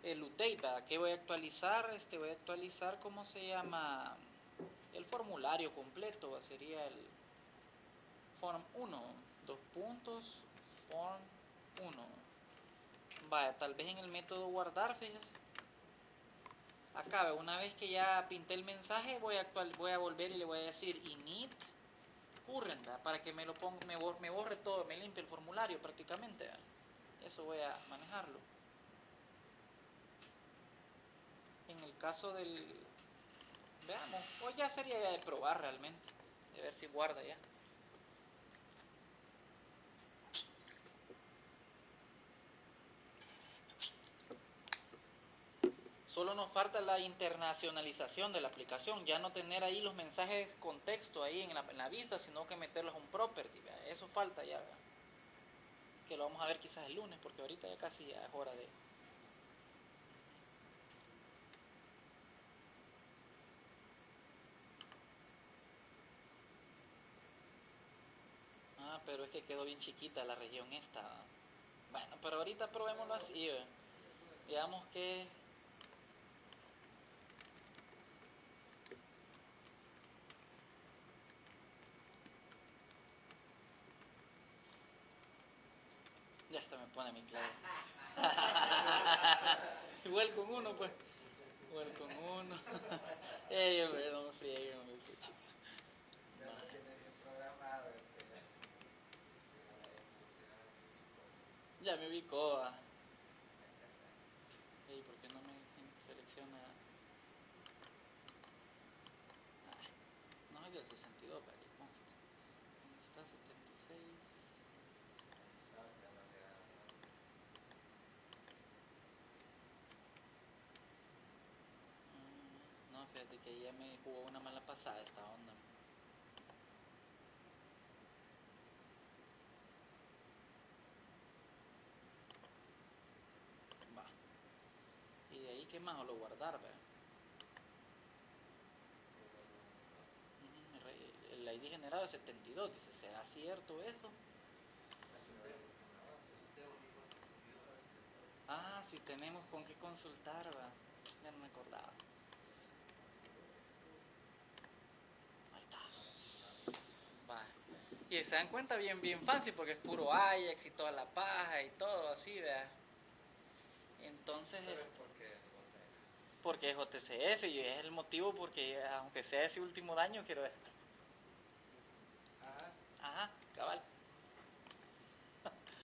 El update, ¿verdad? Que voy a actualizar, este voy a actualizar, ¿cómo se llama? El formulario completo, sería el form 1, dos puntos, form 1. Vaya, tal vez en el método guardar, fíjese. Acá, una vez que ya pinté el mensaje, voy a, actual, voy a volver y le voy a decir init current, para que me lo ponga, me borre, me borre todo, me limpie el formulario prácticamente. Eso voy a manejarlo. En el caso del... Veamos, o ya sería ya de probar realmente, de ver si guarda ya. Solo nos falta la internacionalización de la aplicación, ya no tener ahí los mensajes con texto ahí en la, en la vista, sino que meterlos a un property. Eso falta ya. Que lo vamos a ver quizás el lunes, porque ahorita ya casi es hora de... Ah, pero es que quedó bien chiquita la región esta. Bueno, pero ahorita probémoslo así. ¿vea? Veamos que... Ya hasta me pone mi clave. Igual con uno, pues. Igual con uno. Ey, hombre, no me friegue, hombre, qué chica. Ya lo tiene bien programado. este. Ya me ubicó. ah. Ey, ¿por qué no me selecciona? No es del 62, para que conste. ¿Dónde está 76? ¿Sabes? Ya lo había- Mm, No, fíjate que ya me jugó una mala pasada esta onda. Va. Y de ahí, ¿qué más? O lo guardar. Ujú, el ID generado es 72, dice, ¿será cierto eso? Ah, si tenemos con qué consultar, va. Ya no me acordaba. Ahí está. Va. Y se dan cuenta bien, bien fancy porque es puro Ajax y toda la paja y todo así, vea. Entonces, este, porque es JCF y es el motivo porque aunque sea ese último daño quiero Ajá. Ajá, cabal.